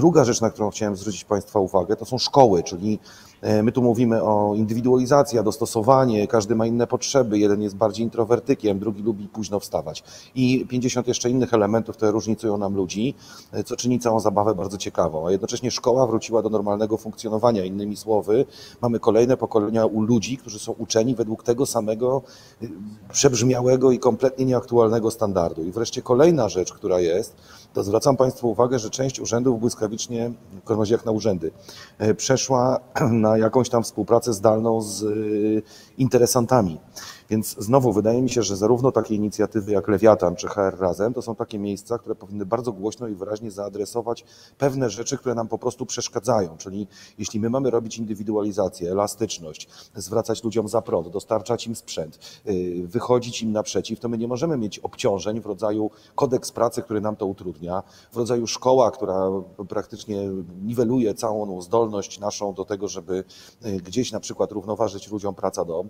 Druga rzecz, na którą chciałem zwrócić Państwa uwagę, to są szkoły, czyli e, my tu mówimy o indywidualizacji, dostosowanie, każdy ma inne potrzeby, jeden jest bardziej introwertykiem, drugi lubi późno wstawać i 50 jeszcze innych elementów, które różnicują nam ludzi, e, co czyni całą zabawę bardzo ciekawą, a jednocześnie szkoła wróciła do normalnego funkcjonowania. Innymi słowy, mamy kolejne pokolenia u ludzi, którzy są uczeni według tego samego e, przebrzmiałego i kompletnie nieaktualnego standardu. I wreszcie kolejna rzecz, która jest, to zwracam Państwu uwagę, że część urzędów błyskawicznie, w każdym razie jak na urzędy, e, przeszła na jakąś tam współpracę zdalną z e, interesantami. Więc znowu wydaje mi się, że zarówno takie inicjatywy jak Lewiatan czy HR Razem to są takie miejsca, które powinny bardzo głośno i wyraźnie zaadresować pewne rzeczy, które nam po prostu przeszkadzają. Czyli jeśli my mamy robić indywidualizację, elastyczność, zwracać ludziom za prąd, dostarczać im sprzęt, y, wychodzić im naprzeciw, to my nie możemy mieć obciążeń w rodzaju kodeks pracy, który nam to utrudnia, w rodzaju szkoła, która praktycznie niweluje całą zdolność naszą do tego, żeby żeby gdzieś na przykład równoważyć ludziom praca-dom,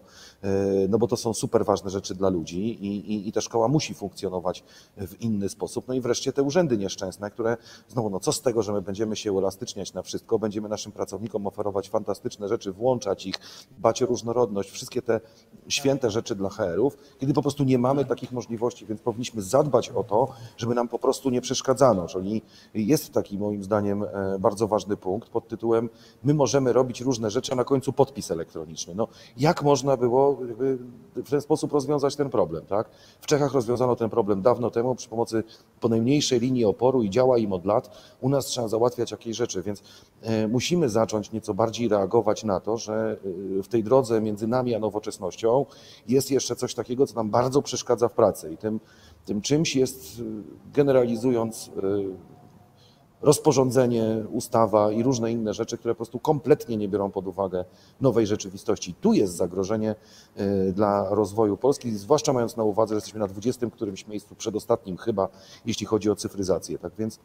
no bo to są super ważne rzeczy dla ludzi i, i, i ta szkoła musi funkcjonować w inny sposób. No i wreszcie te urzędy nieszczęsne, które znowu, no co z tego, że my będziemy się uelastyczniać na wszystko, będziemy naszym pracownikom oferować fantastyczne rzeczy, włączać ich, dbać o różnorodność, wszystkie te święte rzeczy dla HR-ów, kiedy po prostu nie mamy takich możliwości, więc powinniśmy zadbać o to, żeby nam po prostu nie przeszkadzano. Czyli jest taki moim zdaniem e, bardzo ważny punkt pod tytułem my możemy robić różne rzeczy, a na końcu podpis elektroniczny. No, jak można było w ten sposób rozwiązać ten problem? Tak? W Czechach rozwiązano ten problem dawno temu przy pomocy po najmniejszej linii oporu i działa im od lat. U nas trzeba załatwiać jakieś rzeczy, więc e, musimy zacząć nieco bardziej reagować na to, że e, w tej drodze między nami a nowoczesnością jest jeszcze coś takiego, co nam bardzo przeszkadza w pracy i tym, tym czymś jest, generalizując, rozporządzenie, ustawa i różne inne rzeczy, które po prostu kompletnie nie biorą pod uwagę nowej rzeczywistości. Tu jest zagrożenie e, dla rozwoju Polski, zwłaszcza mając na uwadze, że jesteśmy na 20 którymś miejscu, przedostatnim chyba, jeśli chodzi o cyfryzację. Tak więc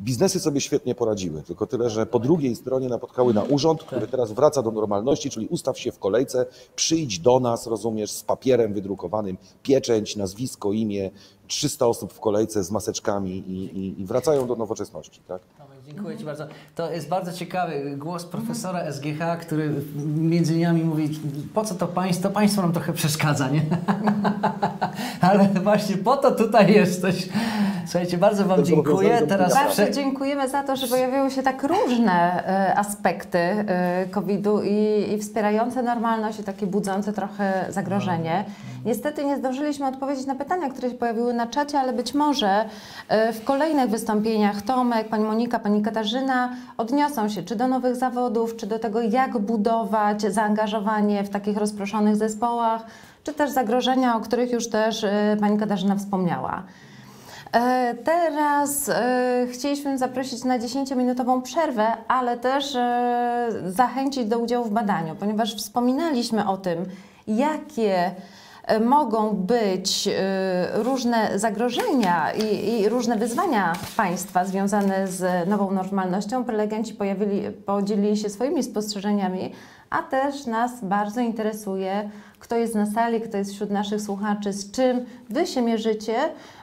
Biznesy sobie świetnie poradziły, tylko tyle, że po drugiej stronie napotkały na urząd, który teraz wraca do normalności, czyli ustaw się w kolejce, przyjdź do nas, rozumiesz, z papierem wydrukowanym, pieczęć, nazwisko, imię, 300 osób w kolejce z maseczkami i, i, i wracają do nowoczesności. Tak? Dziękuję Ci bardzo. To jest bardzo ciekawy głos profesora SGH, który między innymi mówi, po co to państwo? Państwo nam trochę przeszkadza, nie? Ale właśnie po to tutaj jesteś. Słuchajcie, bardzo Wam dziękuję. Teraz bardzo dziękujemy za to, że pojawiły się tak różne e, aspekty e, COVID-u i, i wspierające normalność i takie budzące trochę zagrożenie. Niestety nie zdążyliśmy odpowiedzieć na pytania, które się pojawiły na czacie, ale być może e, w kolejnych wystąpieniach Tomek, Pani Monika, Pani Katarzyna odniosą się czy do nowych zawodów, czy do tego, jak budować zaangażowanie w takich rozproszonych zespołach, czy też zagrożenia, o których już też Pani Katarzyna wspomniała. E, teraz e, chcieliśmy zaprosić na 10-minutową przerwę, ale też e, zachęcić do udziału w badaniu, ponieważ wspominaliśmy o tym, jakie mogą być różne zagrożenia i, i, różne wyzwania państwa związane z nową normalnością. Prelegenci pojawili, podzielili się swoimi spostrzeżeniami, a też nas bardzo interesuje, kto jest na sali, kto jest wśród naszych słuchaczy, z czym Wy się mierzycie,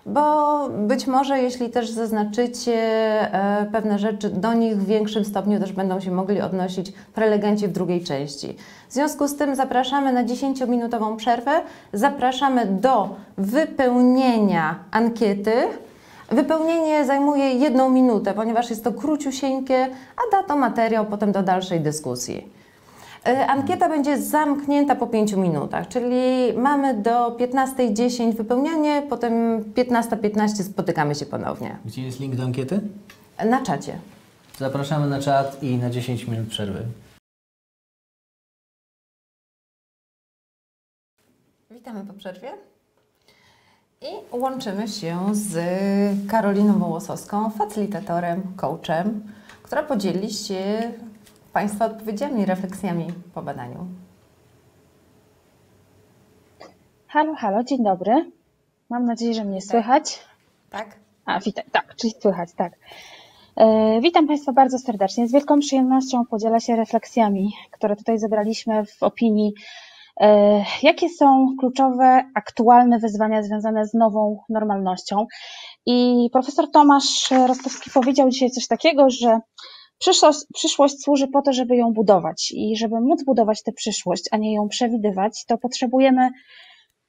bo być może jeśli też zaznaczycie e, pewne rzeczy, do nich w większym stopniu też będą się mogli odnosić prelegenci w drugiej części. W związku z tym zapraszamy na 10-minutową przerwę, zapraszamy do wypełnienia ankiety. Wypełnienie zajmuje jedną minutę, ponieważ jest to króciusieńkie, a da to materiał potem do dalszej dyskusji. E, ankieta będzie zamknięta po 5 minutach, czyli mamy do 15.10 wypełnianie, potem 15.15 .15 spotykamy się ponownie. Gdzie jest link do ankiety? Na czacie. Zapraszamy na czat i na 10 minut przerwy. Witamy po przerwie. I łączymy się z Karoliną Wołosowską, facylitatorem, coachem, która podzieli się Państwa odpowiedziami, refleksjami po badaniu. Halo, halo, dzień dobry. Mam nadzieję, że mnie słychać. Tak. A, witaj, tak, czyli słychać, tak. E, witam Państwa bardzo serdecznie. Z wielką przyjemnością podzielę się refleksjami, które tutaj zebraliśmy w opinii. E, jakie są kluczowe, aktualne wyzwania związane z nową normalnością? I profesor Tomasz Rostowski powiedział dzisiaj coś takiego, że Przyszłość, przyszłość służy po to, żeby ją budować i żeby móc budować tę przyszłość, a nie ją przewidywać, to potrzebujemy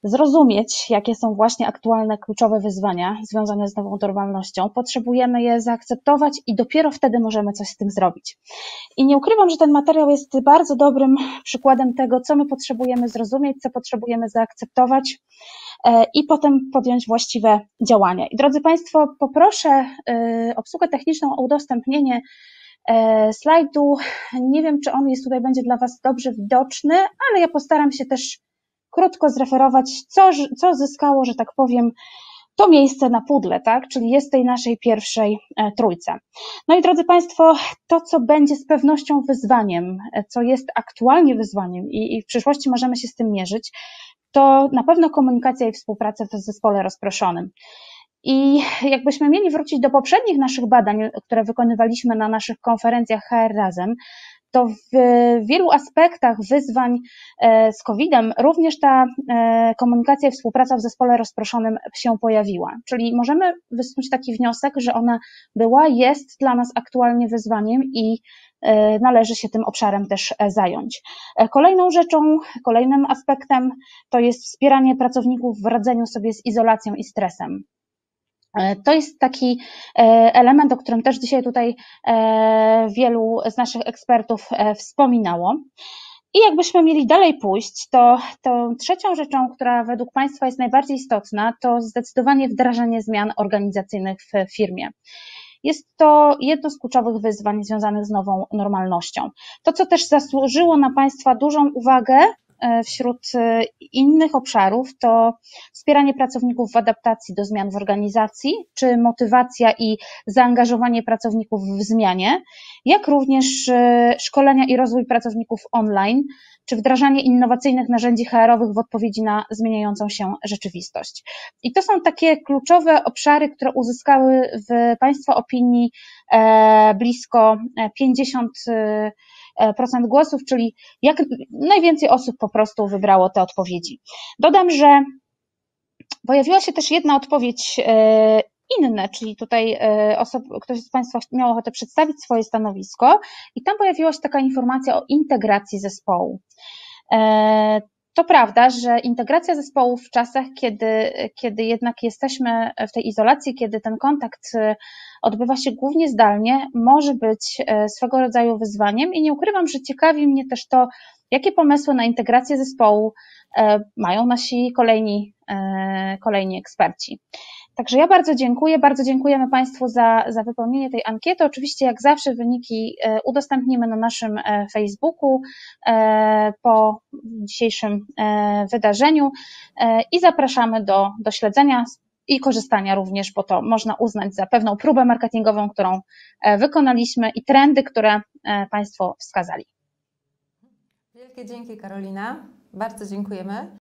zrozumieć, jakie są właśnie aktualne kluczowe wyzwania związane z nową normalnością. Potrzebujemy je zaakceptować i dopiero wtedy możemy coś z tym zrobić. I nie ukrywam, że ten materiał jest bardzo dobrym przykładem tego, co my potrzebujemy zrozumieć, co potrzebujemy zaakceptować e, i potem podjąć właściwe działania. I drodzy Państwo, poproszę e, obsługę techniczną o udostępnienie slajdu. Nie wiem, czy on jest tutaj będzie dla Was dobrze widoczny, ale ja postaram się też krótko zreferować, co, co zyskało, że tak powiem, to miejsce na pudle, tak? Czyli jest tej naszej pierwszej e, trójce. No i drodzy Państwo, to, co będzie z pewnością wyzwaniem, e, co jest aktualnie wyzwaniem i, i w przyszłości możemy się z tym mierzyć, to na pewno komunikacja i współpraca w zespole rozproszonym. I jakbyśmy mieli wrócić do poprzednich naszych badań, które wykonywaliśmy na naszych konferencjach HR razem, to w wielu aspektach wyzwań z COVID-em również ta komunikacja i współpraca w zespole rozproszonym się pojawiła. Czyli możemy wysnuć taki wniosek, że ona była, jest dla nas aktualnie wyzwaniem i należy się tym obszarem też zająć. Kolejną rzeczą, kolejnym aspektem to jest wspieranie pracowników w radzeniu sobie z izolacją i stresem. E, to jest taki e, element, o którym też dzisiaj tutaj e, wielu z naszych ekspertów wspominało. I jakbyśmy mieli dalej pójść, to, to trzecią rzeczą, która według Państwa jest najbardziej istotna, to zdecydowanie wdrażanie zmian organizacyjnych w firmie. Jest to jedno z kluczowych wyzwań związanych z nową normalnością. To, co też zasłużyło na Państwa dużą uwagę, wśród e, innych obszarów to wspieranie pracowników w adaptacji do zmian w organizacji, czy motywacja i zaangażowanie pracowników w zmianie, jak również e, szkolenia i rozwój pracowników online, czy wdrażanie innowacyjnych narzędzi HR-owych w odpowiedzi na zmieniającą się rzeczywistość. I to są takie kluczowe obszary, które uzyskały w Państwa opinii blisko 50 E, procent głosów, czyli jak najwięcej osób po prostu wybrało te odpowiedzi. Dodam, że pojawiła się też jedna odpowiedź e, inne, czyli tutaj e, osoba, ktoś z Państwa miał ochotę przedstawić swoje stanowisko i tam pojawiła się taka informacja o integracji zespołu. To prawda, że integracja zespołów w czasach, kiedy, kiedy jednak jesteśmy w tej izolacji, kiedy ten kontakt odbywa się głównie zdalnie, może być e, swego rodzaju wyzwaniem i nie ukrywam, że ciekawi mnie też to, jakie pomysły na integrację zespołu e, mają nasi kolejni, kolejni eksperci. Także ja bardzo dziękuję, bardzo dziękujemy Państwu za, za wypełnienie tej ankiety. Oczywiście, jak zawsze, wyniki udostępnimy na naszym Facebooku po dzisiejszym wydarzeniu i zapraszamy do, do śledzenia i korzystania również, bo to można uznać za pewną próbę marketingową, którą e, wykonaliśmy i trendy, które e, Państwo wskazali. Wielkie dzięki Karolina, bardzo dziękujemy.